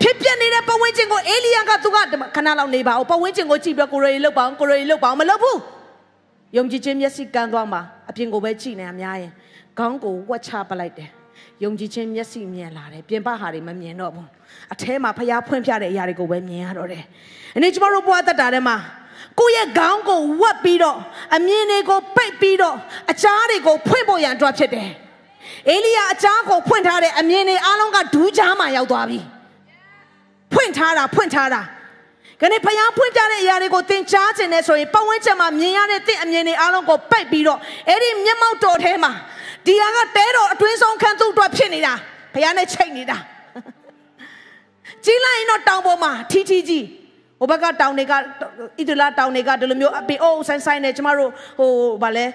ဖြစ်ပြနေတဲ့ပဝင်းကျင်ကိုအေလိယကသူကခဏလောက်နေပါဦးပဝင်းကျင်ကိုကြည့်ပြီးကိုရိုရီလောက်ပါအောင်ကိုရိုရီလောက်ပါအောင်မလုပ်ဘူးယုံကြည်ခြင်းမျက်စိကန်းသွားမှာအပြင်ကိုပဲကြည့်နေအများရင်ခေါင်းကိုဝက်ချပလိုက်တယ် ယုံကြည်ခြင်းမျက်စိမြင်လာတယ်ပြင်ပဟာတွေမမြင်တော့ဘူးအထဲမှာဖျားဖွင့်ပြတဲ့အရာတွေကိုပဲမြင်ရတော့တယ်အနေကျမတို့ဘဝတက်တာထဲမှာကိုယ့်ရဲ့ခေါင်းကိုဝတ်ပြီးတော့အမြင်တွေကိုပိတ်ပြီးတော့အချားတွေကိုဖွင့်ဖို့ရန်အတွက်ဖြစ်တယ်အေလိယအချားကိုဖွင့်ထားတဲ့အမြင်တွေအားလုံးကဒူးချားမှရောက်သွားပြီဖွင့်ထားတာဖွင့်ထားတာခဏဖျားဖွင့်ကြတဲ့အရာတွေကိုသင်ကြားခြင်းနဲ့ဆိုရင်ပတ်ဝန်းကျင်မှာမြင်ရတဲ့သင်အမြင်တွေအားလုံးကိုပိတ်ပြီးတော့အဲ့ဒီမျက်မှောက်တော်ထဲမှာ ဒီဟာကတဲတော်အတွင်းဆုံးခန်းသူ့အတွက်ဖြစ်နေတာဖျားနဲ့ချိန်နေတာကြီးလိုက်ရင်တော့တောင်ပေါ်မှာထီထီကြီးဟိုဘက်ကတောင်တွေကဣတလတောင်တွေကဒီလိုမျိုးအပင်အိုးဆိုင်ဆိုင်နဲ့ကျမတို့ဟိုဗာလဲ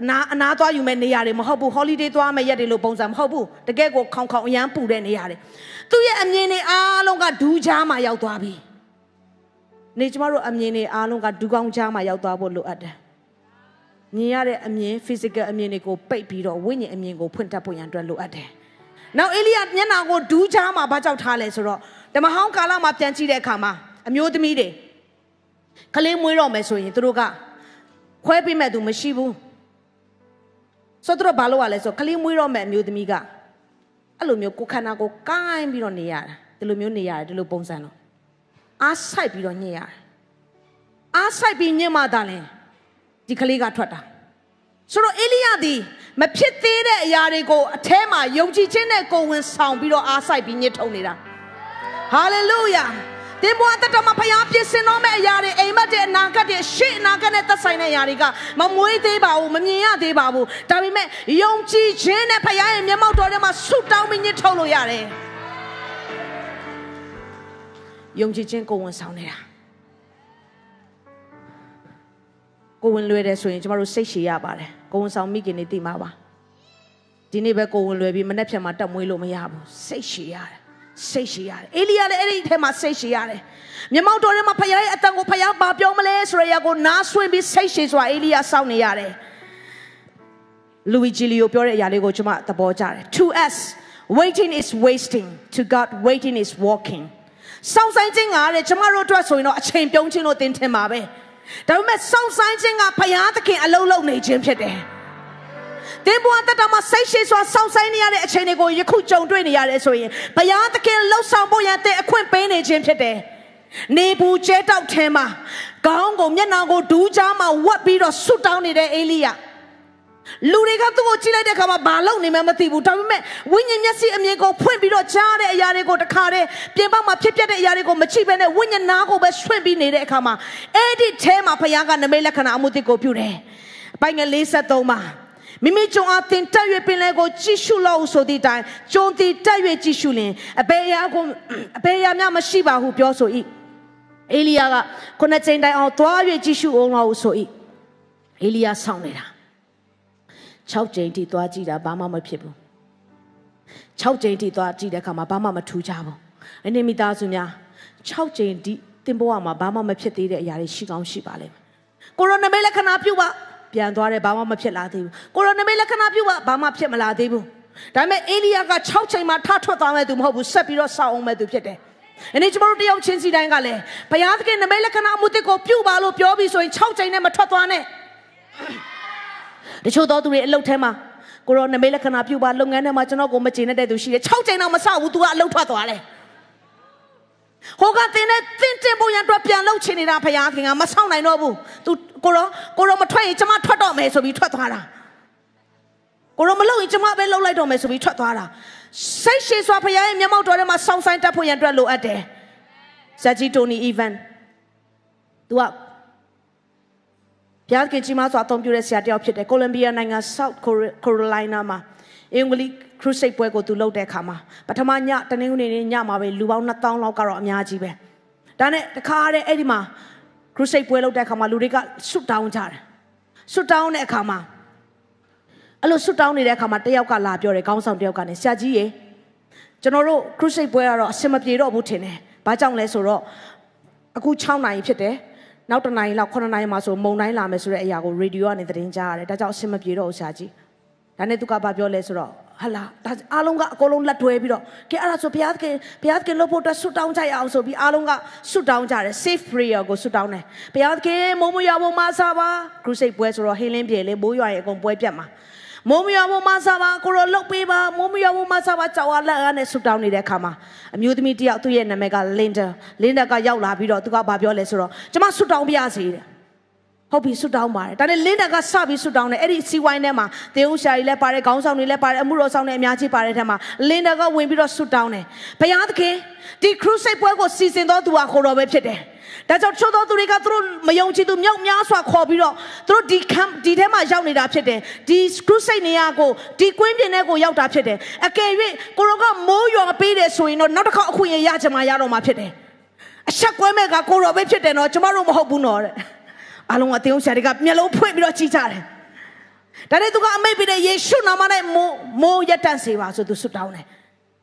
အနာအနာသွားယူမဲ့နေရာတွေမဟုတ်ဘူး holiday သွားမဲ့ရက်တွေလို့ပုံစံမဟုတ်ဘူးတကယ်ကိုခေါင်ခေါင်အရန်ပူတဲ့နေရာတွေသူ့ရဲ့အမြင်တွေအားလုံးကဒူးချားမှာရောက်သွားပြီနေကျမတို့အမြင်တွေအားလုံးကဒူးကောင်းချားမှာရောက်သွားဖို့လိုအပ်တယ် မြင်ရတဲ့အမြင် physical အမြင်တွေကိုပိတ်ပြီးတော့ဝိညာဉ်အမြင်ကိုဖွင့်တတ်ဖို့ရန်အတွက်လိုအပ်တယ်နောက်အေလိယမျက်နှာကိုဒူးချားမှာဘာကြောက်ထားလဲဆိုတော့ဓမ္မဟောင်းကာလမှာပြန်ကြည့်တဲ့အခါမှာအမျိုးသမီးတွေကလေးမွေးတော့မယ်ဆိုရင်သူတို့ကခွဲပေးမဲ့သူမရှိဘူးဆိုတော့ဘာလို့ ਆ လဲဆိုကလေးမွေးတော့မဲ့အမျိုးသမီးကအဲ့လိုမျိုးကိုခန္ဓာကိုကိုင်းပြီးတော့နေရတာဒီလိုမျိုးနေရတယ်ဒီလိုပုံစံတော့အားဆိုင်ပြီးတော့ညှစ်ရတယ်အားဆိုင်ပြီးညှစ်မှသာလဲ ဒီကလေးကထွက်တာဆိုတော့အေလိယသည်မဖြစ်သေးတဲ့အရာတွေကိုအแทမှာယုံကြည်ခြင်းနဲ့ကိုယ်ဝင်ဆောင်ပြီးတော့အားဆိုင်ပြီးညှစ်ထုံနေတာဟာလေလုယာဒီဘဝတတမဖျားပြစ်စင်တော့မယ့်အရာတွေအိမ်မက်တဲ့အနာဂတ်တွေရှေ့အနာဂတ်နဲ့သက်ဆိုင်တဲ့အရာတွေကမမွေးသေးပါဘူးမမြင်ရသေးပါဘူးဒါပေမဲ့ယုံကြည်ခြင်းနဲ့ဖျားရဲ့မျက်မှောက်တော်ထဲမှာဆုတောင်းပြီးညှစ်ထုတ်လို့ရတယ်ယုံကြည်ခြင်းကိုဝန်ဆောင်နေတာ ကိုဝင်လွယ်တယ်ဆိုရင်ကျမတို့စိတ်ရှည်ရပါတယ်ကိုဝန်ဆောင်မိခင်နေသိမှာပါဒီနေ့ပဲကိုဝင်လွယ်ပြီးမနေ့ဖြန်မှာတက်မွေးလို့မရဘူးစိတ်ရှည်ရတယ်စိတ်ရှည်ရတယ်အေလိယလည်းအဲ့ဒီထဲမှာစိတ်ရှည်ရတယ်မြမောက်တော်ထဲမှာဖခင်ရဲ့အတန်ကိုဖခင်ဘာပြောမလဲဆိုရရကိုနားဆွင့်ပြီးစိတ်ရှည်စွာအေလိယစောင့်နေရတယ်လူဝီဂျီလီယိုပြောတဲ့အရာလေးကိုကျွန်မသဘောကျတယ် to us waiting is wasting to god waiting is walking စောင့်ဆိုင်ခြင်းကတဲ့ကျမတို့အတွက်ဆိုရင်တော့အချိန်ပြုံးခြင်းလို့သင်ထင်ပါပဲ ဒါပေမဲ့စောင့်ဆိုင်ခြင်းကဖခင်သခင်အလုံးလုံးနေခြင်းဖြစ်တယ်သင်ဘဝတက်တာမှာစိတ်ရှိစွာစောင့်ဆိုင်နေရတဲ့အချိန်တွေကိုယခုကြုံတွေ့နေရတယ်ဆိုရင်ဘုရားသခင်လှုပ်ဆောင်ဖို့ရတဲ့အခွင့်ပေးနေခြင်းဖြစ်တယ်။နေဘူးကျဲတောက်ထဲမှာခေါင်းကိုမျက်နှာကိုဒူးချားမှာဝတ်ပြီးတော့ဆွတ်တောင်းနေတဲ့အေလိယ လူတွေကသူ့ကိုကြည့်လိုက်တဲ့အခါမှာဘာလုပ်နေမှမသိဘူးဒါပေမဲ့ဝိညာဉ်မျက်စိအမြင်ကိုဖွင့်ပြီးတော့ကြားတဲ့အရာတွေကိုတခါတည်းပြင်ပမှာဖြစ်ပျက်တဲ့အရာတွေကိုမချိဘဲနဲ့ဝိညာဉ်နာကိုပဲဆွင့်ပြီးနေတဲ့အခါမှာအဲ့ဒီထဲမှာဘုရားကနမိတ်လက္ခဏာအမှုတစ်ကိုပြုတယ်။ပိုင်ငယ်53မှာမိမိကြုံအားတင်တက်၍ပင်လဲကိုကြည့်ရှုလို့ဆိုသည့်တိုင်ကြုံသည်တက်၍ကြည့်ရှုလင်အဘေရာကိုအဘေရာများမရှိပါဟုပြောဆို၏အေလိယာကခုနှစ်ချိန်တိုင်အောင်သွား၍ကြည့်ရှုအောင်လို့ဆို၏အေလိယာဆောင်းနေတာ 6ချိန်ထိသွားကြည့်တာဘာမှမဖြစ်ဘူး6ချိန်ထိသွားကြည့်တဲ့အခါမှာဘာမှမထူးကြဘူးအနည်းမိသားစုများ6ချိန်ဒီတင်ဘဝမှာဘာမှမဖြစ်သေးတဲ့အရာတွေရှိကောင်းရှိပါလိမ့်မယ်ကိုရိုနာမေလက္ခဏာပြုပါပြန်သွားတယ်ဘာမှမဖြစ်လာသေးဘူးကိုရိုနမိတ်လက္ခဏာပြုတ်ဘာမှဖြစ်မလာသေးဘူးဒါပေမဲ့အေလိယက6ချိန်မှာထထွက်သွားမဲ့သူမဟုတ်ဘူးဆက်ပြီးတော့စောင့်အောင်မဲ့သူဖြစ်တယ်။အနေကျမတို့တယောက်ချင်းစီတိုင်းကလည်းဘုရားသခင်နမိတ်လက္ခဏာအမှုတစ်ကိုပြုပါလို့ပြောပြီးဆိုရင်6ချိန်နဲ့မထွက်သွားနဲ့။ တချို့သောသူတွေအလုတ်ထဲမှာကိုရောနမိတ်လက္ခဏာပြုပါလုပ်ငန်းထဲမှာကျွန်တော်ကိုမကျေနပ်တဲ့သူရှိတယ်6ချိန်တော့မစဘူး तू ကအလုတ်ထွက်သွားတယ်။ဟိုကတင်းနဲ့တင်းတင်ပုံရန်အတွက်ပြန်လှုပ်ချင်နေတာဖခင်ကမဆောင်နိုင်တော့ဘူး။ तू ကိုရောကိုရောမထွက်ရင်ကျမထွက်တော့မယ်ဆိုပြီးထွက်သွားတာကိုရောမလုပ်ရင်ကျမပဲလှုပ်လိုက်တော့မယ်ဆိုပြီးထွက်သွားတာစိတ်ရှည်စွာဖခင်ရဲ့မျက်မှောက်တော်ထဲမှာစောင့်ဆိုင်တတ်ဖို့ရန်အတွက်လိုအပ်တယ်ဇာဂျီတိုနီအီဗန် तू က ဘုရားခင်ကြီးမစွာအသုံးပြုတဲ့ဆရာတယောက်ဖြစ်တယ်ကိုလံဘီယာနိုင်ငံ South Carolina မှာအင်္ဂလိပ်ခရုစိတ်ပွဲကိုသူလုပ်တဲ့အခါမှာပထမညတနင်္ဂနွေနေ့ညမှာပဲလူပေါင်း2000လောက်ကတော့အများကြီးပဲဒါနဲ့တခါတည်းအဲ့ဒီမှာခရုစိတ်ပွဲလုပ်တဲ့အခါမှာလူတွေကဆွတ်တောင်းကြတယ်ဆွတ်တောင်းတဲ့အခါမှာအအဲ့လိုဆွတ်တောင်းနေတဲ့အခါမှာတယောက်ကလာပြောတယ်ခေါင်းဆောင်တယောက်ကနေဆရာကြီးရေကျွန်တော်တို့ခရုစိတ်ပွဲကတော့အစင်မပြေတော့ဘူးထင်တယ်။ဘာကြောင့်လဲဆိုတော့အခု6နိုင်ဖြစ်တယ်။ နောက်တနိုင်လောက်9နိုင်မှာဆိုမုံတိုင်းလာမယ်ဆိုတဲ့အရာကိုရေဒီယိုကနေသတင်းကြားရတယ်။ဒါကြောင့်အစင်မပြေတော့ဘူးဆရာကြီး။ဒါနဲ့သူကဘာပြောလဲဆိုတော့ဟလာဒါအားလုံးကအကုန်လုံးလက်တွဲပြီးတော့ကဲအဲ့ဒါဆိုဘုရားသခင်ဘုရားသခင်လို့ဖို့အတွက်ဆွတောင်းကြရအောင်ဆိုပြီးအားလုံးကဆွတောင်းကြတယ် safe prayer ကိုဆွတောင်းတယ်ဘုရားသခင်မိုးမရွာဖို့မဆာပါ crusade ပွဲဆိုတော့ဟင်းလင်းပြေလေမိုးရွာရင်အကုန်ပွဲပြတ်မှာ မိုးမရွာဖို့မဆာပါကိုရောလုတ်ပေးပါမိုးမရွာဖို့မဆာပါကြောက်ရလက်အားနဲ့ဆွတောင်းနေတဲ့အခါမှာအမျိုးသမီးတယောက်သူ့ရဲ့နာမည်က Linda Linda ကရောက်လာပြီးတော့သူကဘာပြောလဲဆိုတော့ကျမဆွတောင်းပြရစီတဲ့ ဟုတ်ပြီဆွတောင်းပါတယ်ဒါနဲ့လင်းတာကစပြီးဆွတောင်းတယ်အဲ့ဒီစီဝိုင်းထဲမှာတေဦးရှာကြီးလည်းပါတယ်ခေါင်းဆောင်တွေလည်းပါတယ်အမှုတော်ဆောင်တွေအများကြီးပါတယ်ထဲမှာလင်းတာကဝင်ပြီးတော့ဆွတောင်းတယ်ဘုရားသခင်ဒီ crusade ပွဲကိုစီစဉ်တော်သူဟာခေါ်တော်ပဲဖြစ်တယ်ဒါကြောင့်ချို့သောသူတွေကသူတို့မယုံကြည်သူမြောက်များစွာခေါ်ပြီးတော့သူတို့ဒီ camp ဒီထဲမှာရောက်နေတာဖြစ်တယ်ဒီ crusade နေရာကိုဒီကွင်းပြင်ထဲကိုရောက်တာဖြစ်တယ်အကယ်၍ကိုရောကမိုးရွာပေးတယ်ဆိုရင်တော့နောက်တစ်ခါအခွင့်အရေးရချင်မှရတော့မှာဖြစ်တယ်အဆက်ကွဲမဲ့ကကိုရောပဲဖြစ်တယ်နော်ကျမတို့မဟုတ်ဘူးနော်တဲ့ အားလုံးကတင်းအောင်ဆရာတွေကမျက်လုံးဖွင့်ပြီးတော့ကြည့်ကြတယ်ဒါနဲ့သူကအမိတ်ပေးတဲ့ယေရှုနာမနဲ့မိုးမိုးရက်တန့်စေပါဆိုသူဆွတောင်းတယ်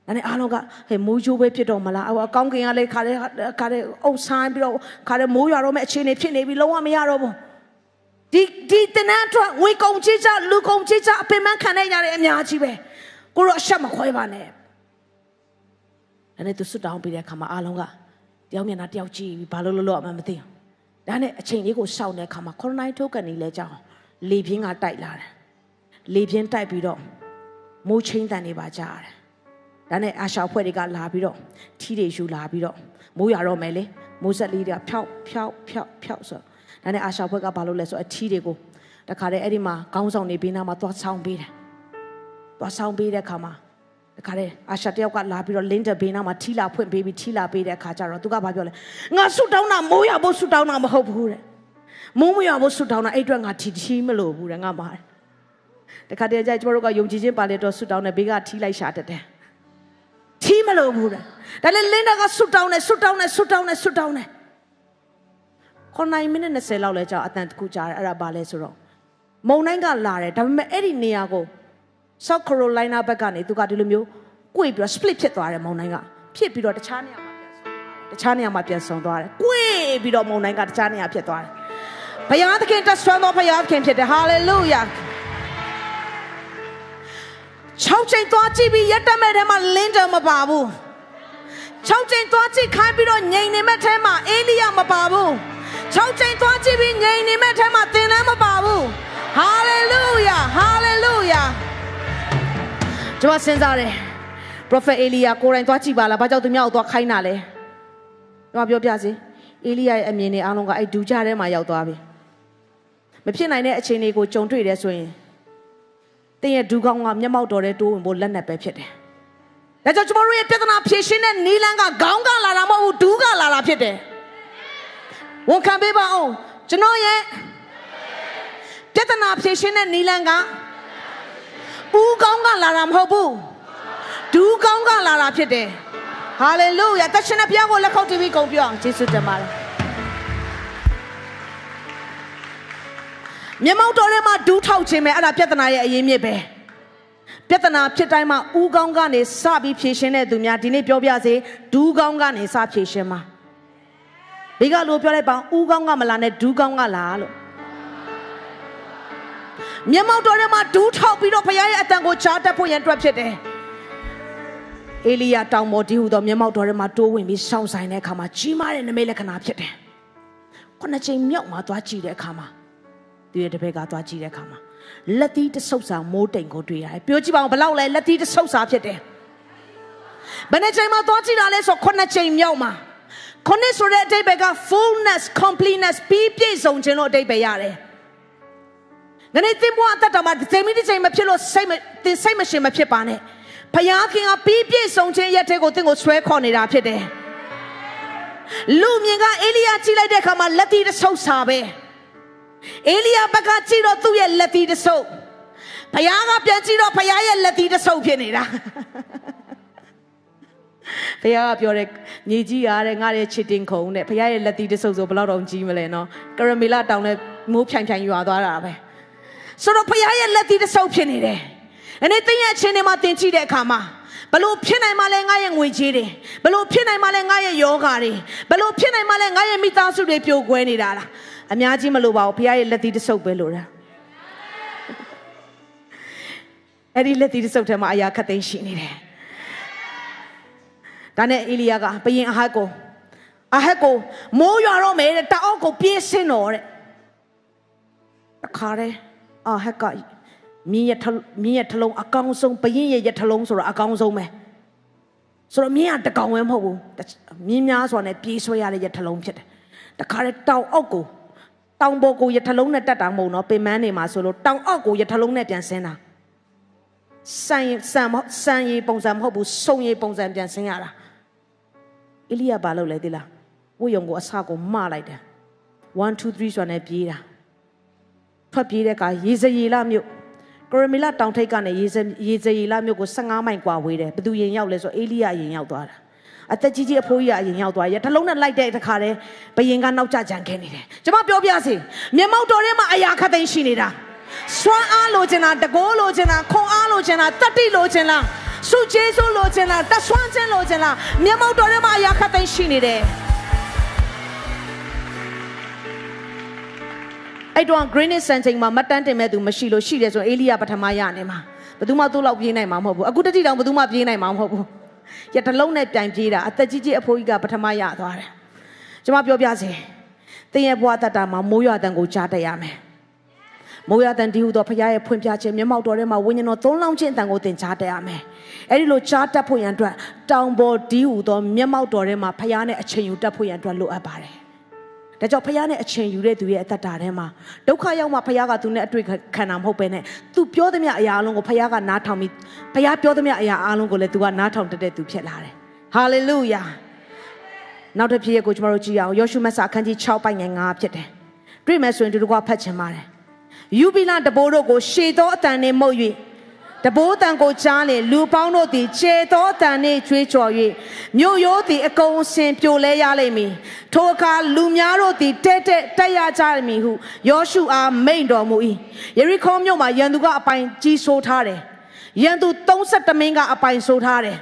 ဒါနဲ့အားလုံးကဟဲ့မိုးချိုးပဲဖြစ်တော့မလားအကောင်းကင်ကလည်းခါတဲ့ခါတဲ့အုပ်ဆိုင်ပြီးတော့ခါတဲ့မိုးရွာတော့မဲ့အခြေအနေဖြစ်နေပြီလုံးဝမရတော့ဘူးဒီဒီတနန်းအတွက်ငွေကုန်ချေချလူကုန်ချေချအပင်မခံနေကြတယ်အများကြီးပဲကိုတော့အဆက်မခွဲပါနဲ့ဒါနဲ့သူဆွတောင်းပြီးတဲ့အခါမှာအားလုံးကတယောက်မျက်နှာတယောက်ကြည့်ပြီးဘာလို့လို့လို့အမှမသိဘူး ဒါနဲ့အချိန်လေးကိုစောင့်တဲ့အခါမှာကိုရိုနိုင်ထိုးကန်နေလဲကြောင်းလေပြင်းကတိုက်လာတယ်လေပြင်းတိုက်ပြီးတော့မိုးချင်းတန်နေပါကြရတယ်ဒါနဲ့အာရှောက်ဖွဲ့တွေကလာပြီးတော့ထီးတွေယူလာပြီးတော့မိုးရတော့မယ်လေမိုးဆက်လေးတွေကဖြောက်ဖြောက်ဖြောက်ဖြောက်ဆိုဒါနဲ့အာရှောက်ဖွဲ့ကဘာလုပ်လဲဆိုအထီးတွေကိုတခါတည်းအဲ့ဒီမှာခေါင်းဆောင်နေပြီးနားမှာသွားဆောင်ပေးတယ်သွားဆောင်ပေးတဲ့အခါမှာ တခါတည်းအာရှာတယောက်ကလာပြီးတော့လင်းတဘေးနားမှာထီလာဖွင့်ပေးပြီးထီလာပေးတဲ့အခါကျတော့သူကဘာပြောလဲငါဆုတောင်းတာမိုးရဖို့ဆုတောင်းတာမဟုတ်ဘူးတဲ့မိုးမရဖို့ဆုတောင်းတာအဲ့အတွက်ငါထီထီမလို့ဘူးတဲ့ငါပါတခါတည်းကျကျမတို့ကယုံကြည်ခြင်းပါလေတော့ဆုတောင်းတယ်ဘေးကထီလိုက်ရှာတတ်တယ်ထီမလို့ဘူးတဲ့ဒါလည်းလင်းတကဆုတောင်းတယ်ဆုတောင်းတယ်ဆုတောင်းတယ်ဆုတောင်းတယ်ခေါနိုင်မိနစ်20လောက်လဲကြာအတန်တခုကြားတယ်အဲ့ဒါဘာလဲဆိုတော့မုံတိုင်းကလာတယ်ဒါပေမဲ့အဲ့ဒီနေရာကို South Carolina ဘက်ကနေသူကဒီလိုမျိုး꿰ပြီးတော့ split ဖြစ်သွားတယ်မုံတိုင်းကဖြစ်ပြီးတော့တခြားနေရာမှာပြန်ဆုံးတခြားနေရာမှာပြန်ဆုံးသွားတယ်꿰ပြီးတော့မုံတိုင်းကတခြားနေရာဖြစ်သွားတယ်ဘုရားသခင်တဆွမ်းသောဘုရားသခင်ဖြစ်တယ် hallelujah 6ချိန်သွားကြည့်ပြီးရက်တက်မဲ့ထဲမှာလင်းတယ်မပါဘူး6ချိန်သွားကြည့်ခိုင်းပြီးတော့ငြိမ်နေမဲ့ထဲမှာအေလိယမပါဘူး6ချိန်သွားကြည့်ပြီးငြိမ်နေမဲ့ထဲမှာသင်လည်းမပါဘူး hallelujah hallelujah ကျွန်မစဉ်းစားတယ် prophet Elia ကိုယ်တိုင်သွားကြည့်ပါလားဘာကြောင့်သူများကိုသွားခိုင်းတာလဲကျွန်မပြောပြစီအေလိယရဲ့အမြင်တွေအားလုံးကအဲ့ဒူကြထဲမှာရောက်သွားပြီမဖြစ်နိုင်တဲ့အခြေအနေကိုကြုံတွေ့တယ်ဆိုရင်တင်းရဲ့ဒူကောင်းကမျက်မှောက်တော်တဲ့တိုးဝင်ဖို့လက်နက်ပဲဖြစ်တယ်ဒါကြောင့်ကျွန်တော်တို့ရဲ့ပြဿနာဖြေရှင်းတဲ့နီလန်းကခေါင်းကလာတာမဟုတ်ဘူးဒူးကလာတာဖြစ်တယ်ဝန်ခံပေးပါအောင်ကျွန်တော်ရဲ့ပြဿနာဖြေရှင်းတဲ့နီလန်းက ဦးကောင်းကလာတာမဟုတ်ဘူးဒူးကောင်းကလာတာဖြစ်တယ်ဟာလေလုယာတရှင်တဲ့ဘုရားကိုလက်ခုပ်တီးပြီးဂုဏ်ပြုအောင်ယေရှုတင်ပါတယ်မျက်မှောက်တော်ထဲမှာဒူးထောက်ခြင်းပဲအဲ့ဒါပြဿနာရဲ့အရင်းမြစ်ပဲပြဿနာဖြစ်တိုင်းမှာဦးကောင်းကနေစပြီးဖြေရှင်းတဲ့သူများဒီနေ့ပြောပြစေဒူးကောင်းကနေစဖြေရှင်းမှာဘေးကလို့ပြောလိုက်ပါဦးကောင်းကမလာနဲ့ဒူးကောင်းကလာလို့ မျက်မှောက်တော်ထဲမှာဒူးထောက်ပြီးတော့ဘုရားရဲ့အတန်ကိုချားတက်ဖို့ရန်အတွက်ဖြစ်တယ်။အေလိယတောင်ပေါ်ဒီဟူသောမျက်မှောက်တော်ထဲမှာတိုးဝင်ပြီးစောင့်ဆိုင်တဲ့အခါမှာကြီးမားတဲ့နမိတ်လက္ခဏာဖြစ်တယ်။ခုနှစ်ချိန်မြောက်မှာသွားကြည့်တဲ့အခါမှာသူရဲ့တပည့်ကသွားကြည့်တဲ့အခါမှာလက်သီးတဆုပ်စာမိုးတိမ်ကိုတွေ့ရတယ်။ပြောကြည့်ပါဦးဘလောက်လဲလက်သီးတဆုပ်စာဖြစ်တယ်။ဘယ်နှချိန်မှာသွားကြည့်တာလဲဆိုခုနှစ်ချိန်မြောက်မှာခုနှစ်ဆိုတဲ့အတိတ်ဘက်က fullness completeness ပြီးပြည့်စုံခြင်းလို့အတိတ်ပဲရတယ်။ ငနေ့သင်ဘဝအသက်တာမှာဒီချိန်မီဒီချိန်မဖြစ်လို့စိတ်မသင်စိတ်မရှင်မဖြစ်ပါနဲ့ဖယားခင်ကပြီးပြည့်စုံခြင်းရက်တဲ့ကိုသင်ကိုဆွဲခေါ်နေတာဖြစ်တယ်လူမြင်ကအေလိယကြည့်လိုက်တဲ့အခါမှာလက်တီတစ်ဆုပ်စာပဲအေလိယဘက်ကကြည့်တော့သူ့ရဲ့လက်တီတစ်ဆုပ်ဖယားကပြန်ကြည့်တော့ဖယားရဲ့လက်တီတစ်ဆုပ်ဖြစ်နေတာဘုရားကပြောတယ်ညီကြီးရတဲ့ငါရဲ့ချစ်တင်ခုံတဲ့ဘုရားရဲ့လက်တီးတဆုပ်ဆိုဘယ်တော့တော့ကြီးမလဲနော်ကရမီလာတောင်နဲ့မိုးဖြိုင်ဖြိုင်ရွာသွားတာပဲ ဆဆိုတော့ဖခင်ရဲ့လက်သီးတစ်ဆုပ်ဖြစ်နေတယ်။အနေသိရဲ့အချင်းတွေမှာတင်ကြည့်တဲ့အခါမှာဘလို့ဖြစ်နိုင်မှလဲငါရဲ့ငွေကြေးတွေဘလို့ဖြစ်နိုင်မှလဲငါရဲ့ယောဂါတွေဘလို့ဖြစ်နိုင်မှလဲငါရဲ့မိသားစုတွေပြိုကွဲနေတာလားအများကြီးမလို့ပါဘူးဖခင်ရဲ့လက်သီးတစ်ဆုပ်ပဲလို့တာအဲ့ဒီလက်သီးတစ်ဆုပ်ထဲမှာအရာခတ်သိမ်းရှိနေတယ်ဒါနဲ့အေလီယာကဘယင်အဟတ်ကိုအဟတ်ကိုမိုးရွာတော့မယ်တဲ့တအောက်ကိုပြေးဆင်းတော့တဲ့တခါတည်း အဟတ်ကမြင်းရထမြင်းရထလုံးအကောင်းဆုံးဘယင်ရဲ့ရထလုံးဆိုတော့အကောင်းဆုံးပဲဆိုတော့မြင်းကတကောင်ဝဲမဟုတ်ဘူးမြင်းများစွာနဲ့ပြေးဆွဲရတဲ့ရထလုံးဖြစ်တယ်တခါတည်းတောင်အောက်ကိုတောင်ပေါ်ကိုရထလုံးနဲ့တက်တာမဟုတ်နော်ပင်မန်းနေမှာဆိုလို့တောင်အောက်ကိုရထလုံးနဲ့ပြန်ဆင်းတာစံစံစံရီပုံစံမဟုတ်ဘူးစုံရီပုံစံပြန်ဆင်းရတာအေလိယဘာလုပ်လဲသိလားဝိယုံကိုအစကိုမလိုက်တယ်1 2 3ဆိုနဲ့ပြေးတာ ထွက်ပြေးတဲ့အခါရေစရီလာမြို့ကရမီလာတောင်ထိပ်ကနေရေစရေစရီလာမြို့ကို15မိုင်กว่าဝေးတယ်ဘသူရင်ရောက်လဲဆိုအေလိယရင်ရောက်သွားတာအသက်ကြီးကြီးအဖိုးကြီးအရင်ရောက်သွားရတလုံးနဲ့လိုက်တဲ့တခါတည်းဘယင်ကနောက်ကျကြံခဲ့နေတယ်ကျွန်မပြောပြစီမြေမောက်တော်ထဲမှာအရာခတ်သိမ်းရှိနေတာစွမ်းအားလိုချင်တာတကိုးလိုချင်တာခွန်အားလိုချင်တာတတိလိုချင်လားစုကျေးဇူးလိုချင်လားတဆွမ်းခြင်းလိုချင်လားမြေမောက်တော်ထဲမှာအရာခတ်သိမ်းရှိနေတယ် အဲ့တော့ Greenwich Sunshine မှာမတ်တန်းတင်မဲ့သူမရှိလို့ရှိတယ်ဆိုအေလိယပထမရနေမှာဘယ်သူမှသူ့လောက်ပြေးနိုင်မှာမဟုတ်ဘူးအခုတတိတောင်ဘယ်သူမှပြေးနိုင်မှာမဟုတ်ဘူးရတလုံးနဲ့ပြိုင်ပြေးတာအသက်ကြီးကြီးအဖိုးကြီးကပထမရသွားတယ်ကျွန်မပြောပြစေတင်းရဲ့ဘဝတတမှာမိုးရွာတန်ကိုကြားတတ်ရမယ်မိုးရတန်ဒီဟုသောဖခင်ရဲ့ဖွင့်ပြခြင်းမျက်မှောက်တော်ထဲမှာဝိညာဉ်တော်သုံးလောင်းခြင်းအတန်ကိုသင်ကြားတတ်ရမယ်။အဲဒီလိုကြားတတ်ဖို့ရန်အတွက်တောင်ပေါ်ဒီဟုသောမျက်မှောက်တော်ထဲမှာဖခင်နဲ့အချိန်ယူတတ်ဖို့ရန်အတွက်လိုအပ်ပါတယ်။ ဒါကြောင့်ဖခင်နဲ့အချိန်ယူတဲ့သူရဲ့အသက်တာထဲမှာဒုက္ခရောက်မှဖခင်ကသူနဲ့အတွေ့ခံတာမဟုတ်ပဲနဲ့သူပြောသမျှအရာအလုံးကိုဖခင်ကနားထောင်ပြီးဖခင်ပြောသမျှအရာအလုံးကိုလည်းသူကနားထောင်တတ်တဲ့သူဖြစ်လာတယ်။ဟာလေလုယာ။နောက်တစ်ဖြစ်ရဲ့ကိုကျွန်တော်တို့ကြည့်အောင်ယောရှုမတ်စာအခန်းကြီး6ပိုင်ငယ်9ဖြစ်တယ်။တွေ့မယ်ဆိုရင်ဒီလိုကဖတ်ချင်ပါတယ်ယူဘီလတဘိုးတို့ကိုရှေသောအတန်နှင့်မှုတ်၍ တဘိုးတန်ကိုကြားလေလူပေါင်းတို့သည်ခြေသောအတန်နှင့်ကြွေးကြော်၍မြို့ရိုးသည်အကုန်အစင်ပြိုလဲရလိမ့်မည်ထိုအခါလူများတို့သည်တဲတဲတက်ရကြမည်ဟုယောရှုအားမိန့်တော်မူ၏ယေရီခေါမြို့မှာရန်သူကအပိုင်ကြီးဆိုးထားတယ်ရန်သူ32မင်းကအပိုင်ဆိုးထားတယ်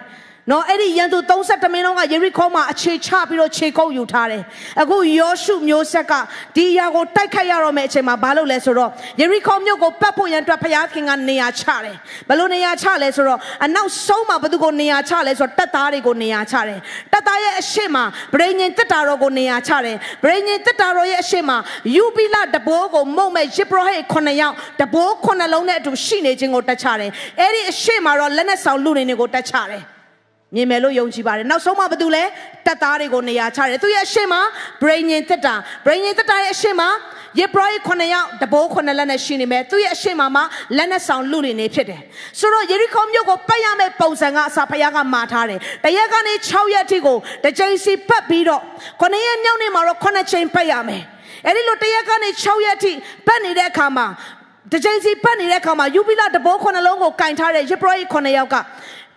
နော်အဲ့ဒီရန်သူ32မင်းလုံးကယေရီခေါမှာအခြေချပြီးတော့ခြေကုပ်ယူထားတယ်အခုယောရှုမျိုးဆက်ကဒီຢာကိုတိုက်ခတ်ရတော့မယ့်အချိန်မှာဘာလုပ်လဲဆိုတော့ယေရီခေါမြို့ကိုပတ်ဖို့ရန်အတွက်ဖျားခင်ကနေရာချတယ်ဘယ်လိုနေရာချလဲဆိုတော့အနောက်ဆုံးမှာဘသူကိုနေရာချလဲဆိုတော့တပ်သားတွေကိုနေရာချတယ်တပ်သားရဲ့အရှိမဗြိညင်တက်တာတော်ကိုနေရာချတယ်ဗြိညင်တက်တာတော်ရဲ့အရှိမယူဘီလတဘိုးကိုမုံမဲ့ယေဘရဟိ9ယောက်တဘိုး9လုံးနဲ့အတူရှိနေခြင်းကိုတက်ချတယ်အဲ့ဒီအရှိမတော့လက်နဲ့ဆောင်လူနေတွေကိုတက်ချတယ် မြင်မယ်လို့ယုံကြည်ပါတယ်နောက်ဆုံးမှဘာတူလဲတက်သားတွေကိုနေရာချတယ်သူရဲ့အရှင်မှာ brain ညင်တက်တာ brain ညင်တက်တာရဲ့အရှင်မှာယေဘရဟိ9ယောက်တဘိုး9လက်နဲ့ရှိနေမယ်သူရဲ့အရှင်မှာမှလက်နဲ့ဆောင်လူတွေနေဖြစ်တယ်ဆိုတော့ယေရီခေါမြို့ကိုပတ်ရမယ့်ပုံစံကအစာဖယားကမှာထားတယ်တရက်ကနေ6ရက်အထိကိုတစ်ချိန်စီပတ်ပြီးတော့9ရက်မြောက်နေ့မှာတော့9ချိန်ပတ်ရမယ်အဲ့ဒီလိုတရက်ကနေ6ရက်အထိပတ်နေတဲ့အခါမှာတကြိမ်စီပတ်နေတဲ့အခါမှာယူပီလာတဘိုး9လုံးကိုကင်ထားတဲ့ယေဘရဟိ9ယောက်က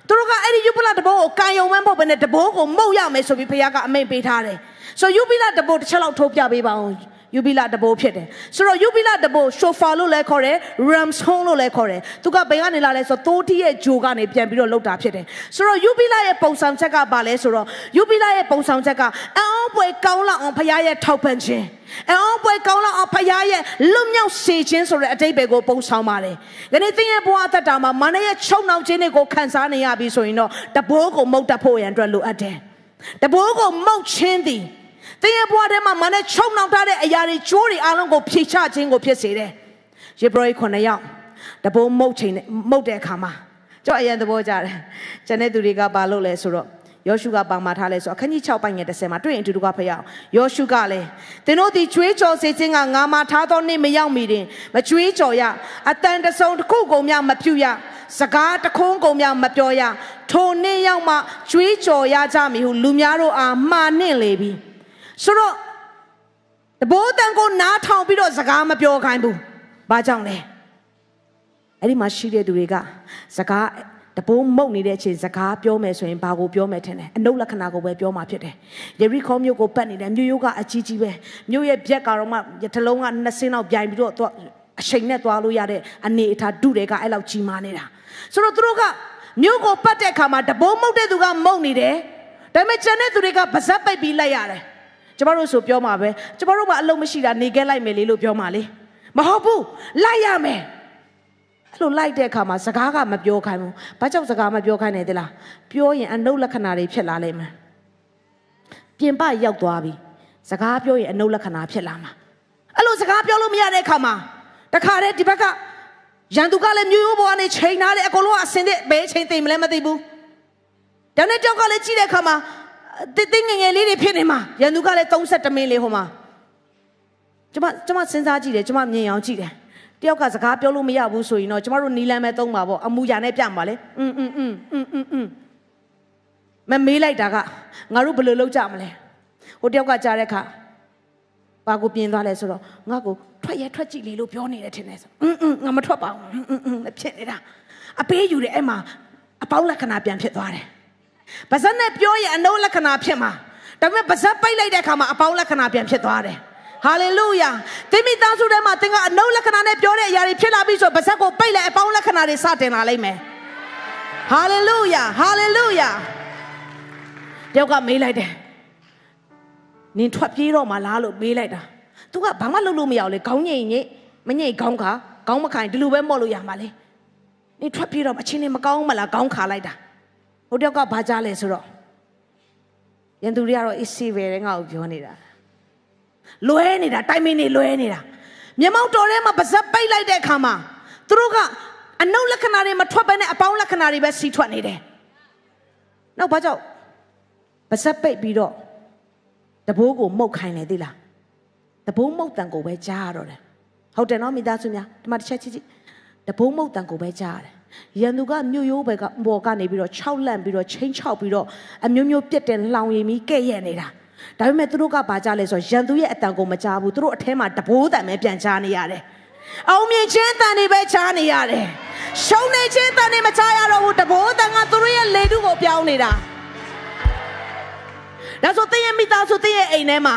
သူတို့ကအဲ့ဒီယူပလတဘိုးကိုကန်ယုံမန်းဖို့ပဲနဲ့တဘိုးကိုမှုတ်ရမယ်ဆိုပြီးဖခင်ကအမိန့်ပေးထားတယ်ဆိုယူပလတဘိုးတစ်ချက်လောက်ထိုးပြပေးပါအောင် ယူဘီလာတဘိုးဖြစ်တယ်ဆိုတော့ယူဘီလာတဘိုးရှိုဖာလို့လည်းခေါ်တယ် rams home လို့လည်းခေါ်တယ်သူကဘယ်ကနေလာလဲဆိုတော့တိုးတီးရဲ့ဂျိုကနေပြန်ပြီးတော့လောက်တာဖြစ်တယ်ဆိုတော့ယူဘီလာရဲ့ပုံစံချက်ကဘာလဲဆိုတော့ယူဘီလာရဲ့ပုံစံချက်ကအံ့ဩပွဲကောင်းလောက်အောင်ဖခင်ရဲ့ထောက်ပံ့ခြင်းအအောင်ပွဲကောင်းလောက်အောင်ဖခင်ရဲ့လွတ်မြောက်စေခြင်းဆိုတဲ့အတိတ်ပဲကိုပုံဆောင်ပါတယ်။ဒီနေ့သင်ရဲ့ဘဝအသက်တာမှာမနရဲ့ချုံနှောင်ခြင်းတွေကိုခံစားနေရပြီဆိုရင်တော့တဘိုးကိုမုတ်တတ်ဖို့ရန်အတွက်လိုအပ်တယ်။တဘိုးကိုမုတ်ခြင်းသည် သင်ရဲ့ဘဝထဲမှာမနဲ့ချုံနှောင်ထားတဲ့အရာတွေကြိုးတွေအားလုံးကိုဖြေချခြင်းကိုဖြစ်စေတယ်။ယေဘရဟိ9ယောက်တဘိုးမုတ်ချိန်နဲ့မုတ်တဲ့အခါမှာကြောက်အရင်သဘောကြတယ်။ကျန်တဲ့သူတွေကဘာလုပ်လဲဆိုတော့ယောရှုကပန်မာထားလဲဆိုအခန်းကြီး6ပိုင်းငယ်30မှာတွေ့ရင်အတူတူကဖျက်အောင်ယောရှုကလည်းသင်တို့ဒီကျွေးကြော်စေခြင်းကငါမှာထားသောနေ့မရောက်မီတွင်မကျွေးကြော်ရအတန်တစုံတစ်ခုကုန်မြမပြုရစကားတခုံးကုန်မြမပြောရထိုနေ့ရောက်မှကျွေးကြော်ရကြမည်ဟုလူများတို့အားမှားနှင့်လေပြီ ဆိုတော့တဘိုးတန်ကိုနားထောင်ပြီးတော့စကားမပြောခိုင်းဘူးဘာကြောင့်လဲအဲ့ဒီမှာရှိတဲ့သူတွေကစကားတဘိုးမုတ်နေတဲ့အချိန်စကားပြောမယ်ဆိုရင်ဘာကိုပြောမယ်ထင်တယ်အနုလက္ခဏာကိုပဲပြောမှာဖြစ်တယ်ယေရီခေါမြို့ကိုပတ်နေတယ်မြို့ရိုးကအကြီးကြီးပဲမြို့ရဲ့ပြက်ကတော့မှတလုံးကနှစ်စင်းလောက်ပြိုင်ပြီးတော့အချိန်နဲ့သွားလို့ရတဲ့အနေအထားဒုတွေကအဲ့လောက်ကြီးမားနေတာဆိုတော့သူတို့ကမြို့ကိုပတ်တဲ့အခါမှာတဘိုးမုတ်တဲ့သူကမုတ်နေတယ်ဒါပေမဲ့ကျန်တဲ့သူတွေကဗဇက်ပိတ်ပြီးလိုက်ရတယ် ကျမတို့ဆိုပြောမှာပဲကျမတို့ကအလုံးမရှိတာနေခဲ့လိုက်မယ်လေလို့ပြောမှာလေမဟုတ်ဘူးလိုက်ရမယ်အဲ့လိုလိုက်တဲ့အခါမှာစကားကမပြောခိုင်းဘူးဘာကြောင့်စကားမပြောခိုင်းနေသလားပြောရင်အနုလက္ခဏာတွေဖြစ်လာလိမ့်မယ်ပြင်ပရောက်သွားပြီစကားပြောရင်အနုလက္ခဏာဖြစ်လာမှာအဲ့လိုစကားပြောလို့မရတဲ့အခါမှာတခါတည်းဒီဘက်ကရန်သူကလည်းမျိုးရိုးပေါ်ကနေချိန်ထားတယ်အကုန်လုံးကအစင်တဲ့ဘယ်ချိန်သိမလဲမသိဘူးဒါနဲ့ကြောက်ကလည်းကြည့်တဲ့အခါမှာ တင်းတင်းငယ်ငယ်လေးတွေဖြစ်နေမှာရန်သူကလည်း32မင်းလေးဟိုမှာကျမကျမစဉ်းစားကြည့်တယ်ကျမမြင်အောင်ကြည့်တယ်တယောက်ကစကားပြောလို့မရဘူးဆိုရင်တော့ကျမတို့နီလန်းပဲသုံးပါပေါ့အမူအရာနဲ့ပြမှာလေอืมอืมอืมอืมอืมမမေးလိုက်တာကငါတို့ဘယ်လိုလုပ်ကြမလဲဟိုတယောက်ကကြားတဲ့အခါဘာကိုပြင်သွားလဲဆိုတော့ငါကိုထွက်ရဲထွက်ကြည့်လေလို့ပြောနေတယ်ထင်တယ်ဆိုอืมอืมငါမထွက်ပါဘူးอืมอืมဖြစ်နေတာအပေးယူတယ်အဲ့မှာအပေါင်းလက္ခဏာပြန်ဖြစ်သွားတယ် ပါဇက်နဲ့ပြောရင်အနုလက္ခဏာဖြစ်မှာဒါပေမဲ့ပါဇက်ပိတ်လိုက်တဲ့အခါမှာအပေါင်းလက္ခဏာပြန်ဖြစ်သွားတယ်ဟာလေလုယာသင်မိသားစုထဲမှာသင်ကအနုလက္ခဏာနဲ့ပြောတဲ့အရာတွေဖြစ်လာပြီဆိုပါဇက်ကိုပိတ်လိုက်အပေါင်းလက္ခဏာတွေစတင်လာလိမ့်မယ်ဟာလေလုယာဟာလေလုယာတယောက်ကမေးလိုက်တယ်နင်ထွက်ပြေးတော့မလားလို့မေးလိုက်တာသူကဘာမှလုပ်လို့မရဘူးလေခေါင်းငိမ့်ငိမ့်မငိမ့်ခေါင်းခါခေါင်းမခိုင်ဒီလိုပဲမော့လို့ရမှာလေနင်ထွက်ပြေးတော့အချင်းနေမကောင်းမလားခေါင်းခါလိုက်တာ ဟိုတယောက်ကဘာကြားလဲဆိုတော့ရန်သူတွေကတော့အေးစေးပဲငါ့ကိုပြောနေတာလွဲနေတာတိုင်မင်းနေလွဲနေတာမျက်မှောက်တော်ထဲမှာပါဇက်ပိတ်လိုက်တဲ့အခါမှာသူတို့ကအနုလက္ခဏာတွေမထွက်ဘဲနဲ့အပေါင်းလက္ခဏာတွေပဲစီထွက်နေတယ်နောက်ဘာကြောင့်ပါဇက်ပိတ်ပြီးတော့တဘိုးကိုမှုတ်ခိုင်းလေသိလားတဘိုးမှုတ်တန်ကိုပဲကြားရတော့တယ်ဟုတ်တယ်နော်မိသားစုများဒီမှာတစ်ချက်ချစ်ချစ်တဘိုးမှုတ်တန်ကိုပဲကြားရတယ် ရန်သူကမြို့ရိုးဘက်ကပေါ်ကနေပြီးတော့6လန့်ပြီးတော့ချင်းချောက်ပြီးတော့အမျိုးမျိုးပြက်တဲ့လောင်ရည်မီကဲ့ရဲ့နေတာဒါပေမဲ့သူတို့ကဘာကြားလဲဆိုတော့ရန်သူရဲ့အတန်ကိုမကြားဘူးသူတို့အထဲမှာတဘိုးတန်ပဲပြန်ကြားနေရတယ်အောင်မြင်ခြင်းတန်တွေပဲကြားနေရတယ်ရှုံးနေခြင်းတန်တွေမကြားရတော့ဘူးတဘိုးတန်ကသူတို့ရဲ့လေတုကိုပြောင်းနေတာဒါဆိုသင်ရဲ့မိသားစုသင်ရဲ့အိမ်ထဲမှာ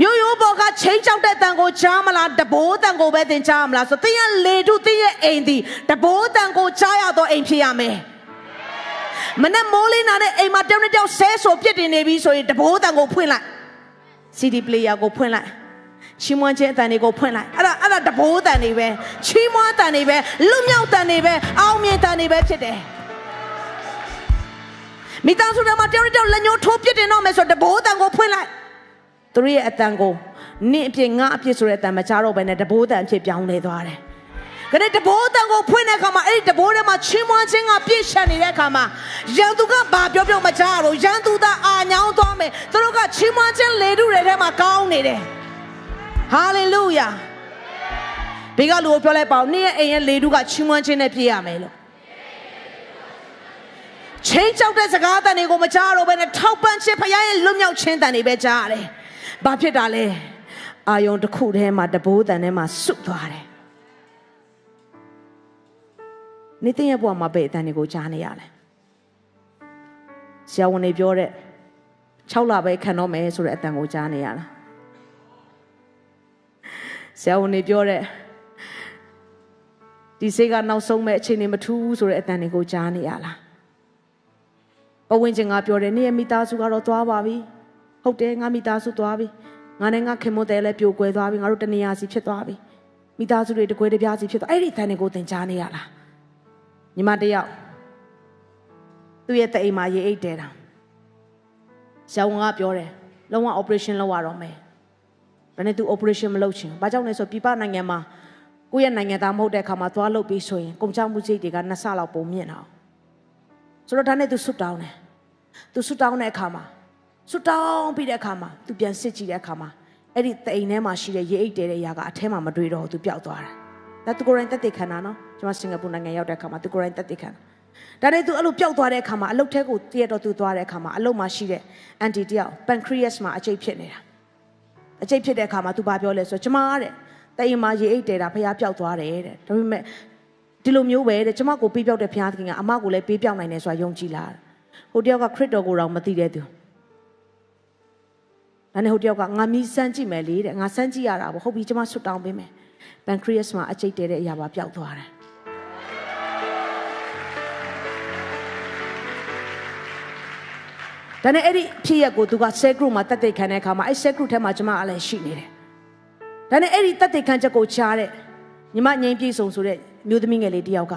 မြို့ရိုးပေါ်ကချိန်ချောက်တဲ့တန်ကိုကြားမလားတဘိုးတန်ကိုပဲသင်ကြားမလားဆိုသင်ရဲ့လေတုသင်ရဲ့အိမ်ဒီတဘိုးတန်ကိုကြားရတော့အိမ်ဖြစ်ရမယ်မနဲ့မိုးလေးနာနဲ့အိမ်မှာတယောက်တစ်ယောက်ဆဲဆိုပြစ်တင်နေပြီဆိုရင်တဘိုးတန်ကိုဖွင့်လိုက် CD player ကိုဖွင့်လိုက်ချီးမွမ်းခြင်းအတန်တွေကိုဖွင့်လိုက်အဲ့ဒါအဲ့ဒါတဘိုးတန်တွေပဲချီးမွမ်းတန်တွေပဲလွတ်မြောက်တန်တွေပဲအောင်မြင်တန်တွေပဲဖြစ်တယ်မိသားစုထဲမှာတယောက်တစ်ယောက်လက်ညှိုးထိုးပြစ်တင်တော့မယ်ဆိုတဘိုးတန်ကိုဖွင့်လိုက် သူတို့ရဲ့အတန်ကိုနင့်အဖြစ်ငါအဖြစ်ဆိုတဲ့အတန်မချတော့ဘဲနဲ့တဘိုးတန်အဖြစ်ပြောင်းလဲသွားတယ်။ဒါနဲ့တဘိုးတန်ကိုဖွင့်တဲ့အခါမှာအဲ့ဒီတဘိုးထဲမှာချီးမွမ်းခြင်းကပြည့်ရှံနေတဲ့အခါမှာရန်သူကဘာပြောပြောမချရတော့ရန်သူသားအာညောင်းသွားမယ်။သူတို့ကချီးမွမ်းခြင်းလေထုတွေထဲမှာကောင်းနေတယ်။ဟာလေလုယာ။ဘေကလူကိုပြောလိုက်ပါဦး။နေ့ရဲ့အိမ်ရဲ့လေထုကချီးမွမ်းခြင်းနဲ့ပြည့်ရမယ်လို့ချင်းချောက်တဲ့စကားတန်တွေကိုမကြားတော့ဘဲနဲ့ထောက်ပံ့ခြင်းဖခင်ရဲ့လွတ်မြောက်ခြင်းတန်တွေပဲကြားရတယ်။ ဘာဖြစ်တာလဲအာယုံတစ်ခုထဲမှာတဘိုးတန်ထဲမှာစွတ်သွားတယ်နေတဲ့ရဲ့ဘဝမှာပဲအတန်တွေကိုကြားနေရလဲဆရာဝန်တွေပြောတဲ့6လပဲခံတော့မယ်ဆိုတဲ့အတန်ကိုကြားနေရလားဆရာဝန်တွေပြောတဲ့ဒီစိတ်ကနောက်ဆုံးမဲ့အချိန်တွေမထူးဆိုတဲ့အတန်တွေကိုကြားနေရလားပဝင်းချင်းကပြောတယ်နေ့ရဲ့မိသားစုကတော့သွားပါပြီ ဟုတ်တယ်ငါမိသားစုသွားပြီငါနဲ့ငါခင်မွန်းတယ်လည်းပြိုကွဲသွားပြီငါတို့တနေရာစီဖြစ်သွားပြီမိသားစုတွေတကွဲတပြားစီဖြစ်သွားအဲ့ဒီတန်တွေကိုသင်ကြားနေရလားညီမတယောက်သူ့ရဲ့တအိမ်မှာရေအိတ်တဲတာဇောင်းကပြောတယ်လုံးဝ operation လုပ်ရတော့မယ်ဒါနဲ့သူ operation မလုပ်ချင်ဘာကြောင့်လဲဆိုပြပနိုင်ငံမှာကိုယ့်ရဲ့နိုင်ငံသားမဟုတ်တဲ့အခါမှာသွားလုပ်ပြီးဆိုရင်ကုန်ချမှုစိတ်တွေကနှစ်ဆလောက်ပုံမြင့်တော့ဆိုတော့ဒါနဲ့သူဆွတ်တောင်းတယ်သူဆွတ်တောင်းတဲ့အခါမှာ ဆွတောင်းပြီးတဲ့အခါမှာသူပြန်စစ်ကြည့်တဲ့အခါမှာအဲ့ဒီတိမ်ထဲမှာရှိတဲ့ရေအိတ်တဲတဲ့အရာကအထဲမှာမတွေ့တော့သူပျောက်သွားတာ။ဒါသူကိုယ်တိုင်တက်တဲ့ခန္ဓာနော်။ကျွန်မစင်ကာပူနိုင်ငံရောက်တဲ့အခါမှာသူကိုယ်တိုင်တက်တဲ့ခန္ဓာ။ဒါနဲ့သူအဲ့လိုပျောက်သွားတဲ့အခါမှာအလုတ်ထဲကိုတည့်ရတော့သူသွားတဲ့အခါမှာအလုတ်မှာရှိတဲ့အန်တီတယောက် pancreas မှာအကျိတ်ဖြစ်နေတာ။အကျိတ်ဖြစ်တဲ့အခါမှာသူဘာပြောလဲဆိုတော့ကျွန်မတဲ့တိမ်မှာရေအိတ်တဲတာဖះပျောက်သွားတယ်တဲ့။ဒါပေမဲ့ဒီလိုမျိုးပဲတဲ့ကျွန်မကိုပေးပြောက်တဲ့ဖះသခင်ကအမကိုလည်းပေးပြောက်နိုင်တယ်ဆိုတာယုံကြည်လား။ဟိုတယောက်ကခရစ်တော်ကိုတော့မသိတဲ့သူ။ ဒါနဲ့ဟိုတယောက်ကငါမီးစမ်းကြည့်မယ်လေတဲ့ငါစမ်းကြည့်ရတာပေါ့ဟုတ်ပြီကျမဆွတ်တောင်းပေးမယ်ပန်ခရီးယပ်စ်မှာအကျိတ်တဲတဲ့အရာပါပျောက်သွားတယ်ဒါနဲ့အဲ့ဒီဖြစ်ရက်ကိုသူက cell group မှာတက်တဲ့ခံတဲ့အခါမှာအဲ့ cell group ထဲမှာကျမအလည်းရှိနေတယ်ဒါနဲ့အဲ့ဒီတက်တဲ့ခံချက်ကိုချားတဲ့ညီမငိမ့်ပြေဆုံးဆိုတဲ့မျိုးသမီးငယ်လေးတယောက်က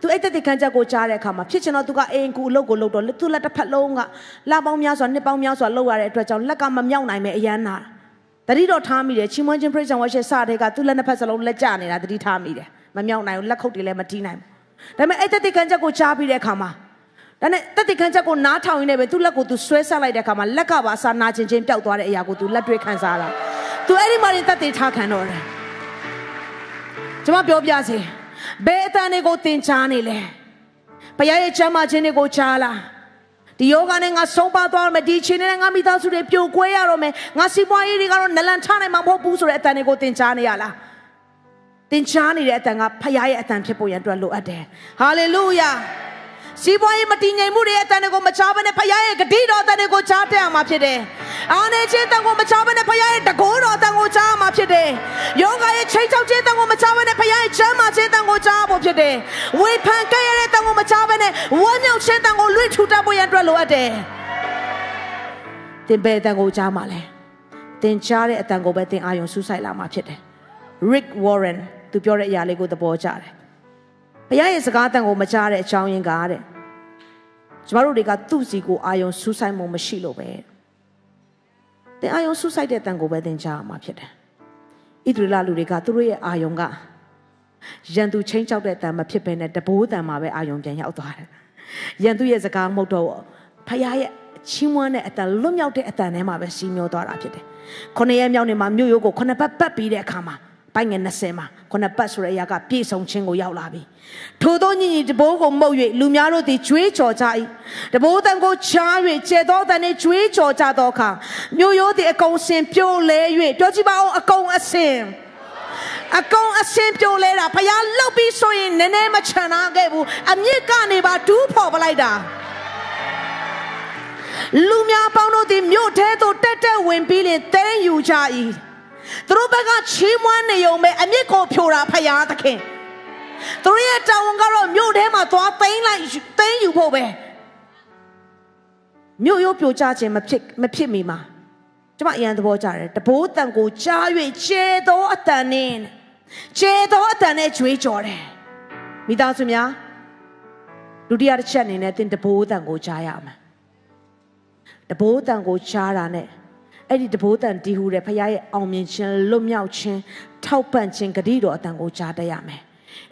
သူအဲ့တက်တဲ့ခံချက်ကိုကြားတဲ့အခါမှာဖြစ်ချင်တော့သူကအိမ်ကူအလုပ်ကိုလုပ်တော့သူလက်တစ်ဖက်လုံးကလပေါင်းများစွာနှစ်ပေါင်းများစွာလုပ်ရတဲ့အတွက်ကြောင့်လက်ကမမြောက်နိုင်ပဲအရန်နာတတိတော့ထားမိတယ်ချီးမွမ်းခြင်း praise and worship စတဲ့ကသူလက်နှစ်ဖက်စလုံးလက်ကျနေတာတတိထားမိတယ်မမြောက်နိုင်ဘူးလက်ခုပ်တွေလည်းမတီးနိုင်ဘူးဒါပေမဲ့အဲ့တက်တဲ့ခံချက်ကိုကြားပြီးတဲ့အခါမှာဒါနဲ့တက်တဲ့ခံချက်ကိုနားထောင်ရင်းနဲ့ပဲသူ့လက်ကိုသူဆွဲဆက်လိုက်တဲ့အခါမှာလက်ကပါစာနာချင်းချင်းပျောက်သွားတဲ့အရာကိုသူလက်တွေ့ခံစားလာသူအဲ့ဒီမှာရင်တက်တဲ့ထားခံတော့တယ်ကျွန်မပြောပြစေ ဘယ်အတန်တွေကိုသင်ချားနေလဲဘုရားရဲ့ချမ်းသာခြင်းတွေကိုချားလားဒီယောဂနဲ့ငါဆုံးပါသွားရမယ်ဒီချင်းနဲ့ငါမိသားစုတွေပြိုကွဲရတော့မယ်ငါစီးပွားရေးတွေကတော့နလန်ချနိုင်မှာမဟုတ်ဘူးဆိုတဲ့အတန်တွေကိုသင်ချားနေရလားသင်ချားနေတဲ့အတန်ကဖခင်ရဲ့အတန်ဖြစ်ဖို့ရန်အတွက်လိုအပ်တယ်ဟာလေလုယာ စီးပွားရေးမတည်ငြိမ်မှုတွေရဲ့အတန်တွေကိုမချားဘဲနဲ့ဖခင်ရဲ့ဂတိတော်အတန်တွေကိုချားတက်အောင်မှာဖြစ်တယ်။အာနေခြင်းတန်ကိုမချားဘဲနဲ့ဖခင်ရဲ့တကိုးတော်အတန်ကိုချားအောင်မှာဖြစ်တယ်။ယောဂရဲ့ချိန်ချောက်ခြင်းတန်ကိုမချားဘဲနဲ့ဖခင်ရဲ့ချမ်းသာခြင်းတန်ကိုချားဖို့ဖြစ်တယ်။ဝေဖန်ကဲ့ရတဲ့တန်ကိုမချားဘဲနဲ့ဝမ်းမြောက်ခြင်းတန်ကိုလွှင့်ထူတတ်ဖို့ရန်အတွက်လိုအပ်တယ်။သင်ဘယ်တန်ကိုချားမှာလဲ။သင်ချားတဲ့အတန်ကိုပဲသင်အာယုံစူးစိုက်လာမှာဖြစ်တယ်။ Rick Warren သူပြောတဲ့အရာလေးကိုသဘောကျတယ်။ ဘုရားရဲ့စကားတန်ကိုမကြားတဲ့အကြောင်းရင်းကတဲ့ကျမတို့တွေကသူ့စီကိုအာယုံဆူဆိုင်မှုမရှိလို့ပဲတင်အာယုံဆူဆိုင်တဲ့တန်ကိုပဲတင်ကြရမှာဖြစ်တယ်ဣသရေလလူတွေကသူတို့ရဲ့အာယုံကရန်သူချင်းချောက်တဲ့တန်မဖြစ်ဘဲနဲ့တဘိုးတန်မှာပဲအာယုံပြန်ရောက်သွားတယ်ရန်သူရဲ့စကားမဟုတ်တော့ဖခင်ရဲ့ချင်းဝမ်းတဲ့အတန်လွတ်မြောက်တဲ့အတန်ထဲမှာပဲစီးမျောသွားတာဖြစ်တယ်ခုနှစ်ရက်မြောက်နေမှာမြို့ရိုးကိုခုနှစ်ပတ်ပတ်ပြီးတဲ့အခါမှာ ပိုင်းငယ်20မှာခုနှစ်ပတ်ဆိုတဲ့အရာကပြည့်စုံခြင်းကိုရောက်လာပြီထို့သောညင်ညီတဘိုးကိုမှုတ်၍လူများတို့သည်ကြွေးကြော်ကြ၏တဘိုးတန်ကိုချား၍ကျဲသောတန်နှင့်ကြွေးကြော်ကြသောအခါမြို့ရိုးသည်အကုန်စင်ပြိုလဲ၍ပြောကြည့်ပါဦးအကုန်အစင်အကောင်အစင်ပြိုလဲတာဖယားလှုပ်ပြီးဆိုရင်နည်းနည်းမချန်နာခဲ့ဘူးအမြင့်ကနေပါဒူးဖော်ပလိုက်တာလူများပေါင်းတို့သည်မြို့ထဲသို့တက်တက်ဝင်ပြီးလင်တဲယူကြ၏ သူတို့ဘက်ကချီးမွမ်းနေုံပဲအမြင့်ကိုဖြိုတာဖယားသခင်သူတို့ရဲ့တာဝန်ကတော့မြို့ထဲမှာသွားသိမ်းလိုက်သိမ်းယူဖို့ပဲမြို့ရိုးပြိုကျခြင်းမဖြစ်မဖြစ်မီမှာကျမအရန်သဘောကျတယ်တဘိုးတန်ကိုကြား၍ကျဲသောအတန်နဲ့ကျဲသောအတန်နဲ့ကြွေးကြော်တယ်မိသားစုများဒုတိယတစ်ချက်အနေနဲ့သင်တဘိုးတန်ကိုကြားရမှာတဘိုးတန်ကိုကြားတာနဲ့ အဲ့ဒီတဘိုးတန်တီးဟူတဲ့ဖခင်ရဲ့အောင်မြင်ခြင်းလွတ်မြောက်ခြင်းထောက်ပံ့ခြင်းဂတိတော်အတန်ကိုကြားတတ်ရမယ်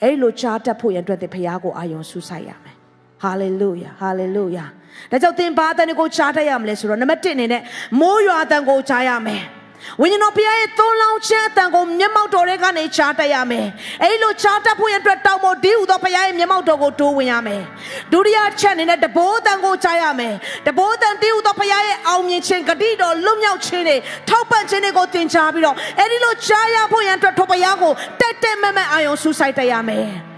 အဲ့ဒီလိုကြားတတ်ဖို့ရန်အတွက်သင်ဖခင်ကိုအာယုံဆူဆိုင်ရမယ်ဟာလေလုယာဟာလေလုယာဒါကြောင့်သင်ဘာတန်ကိုကြားတတ်ရမလဲဆိုတော့နံပါတ်1အနေနဲ့မိုးရွာတန်ကိုကြားရမယ် ဝိညာဉ်တော်ဘုရားရဲ့သုံးလောင်းခြင်းအတန်ကိုမျက်မှောက်တော်ထဲကနေချားတက်ရမယ်။အဲဒီလိုချားတက်ဖို့ရအတွက်တောင်းဖို့ဒီဟူသောဘုရားရဲ့မျက်မှောက်တော်ကိုတိုးဝင်ရမယ်။ဒုတိယချက်အနေနဲ့တဘိုးတန်ကိုကြားရမယ်။တဘိုးတန်ဒီဟူသောဘုရားရဲ့အောင်မြင်ခြင်းဂတိတော်လွတ်မြောက်ခြင်းတွေထောက်ပံ့ခြင်းတွေကိုသင်ကြားပြီးတော့အဲဒီလိုကြားရဖို့ရအတွက်ထိုဘုရားကိုတက်တက်မက်မက်အာယုံဆူဆိုင်တက်ရမယ်။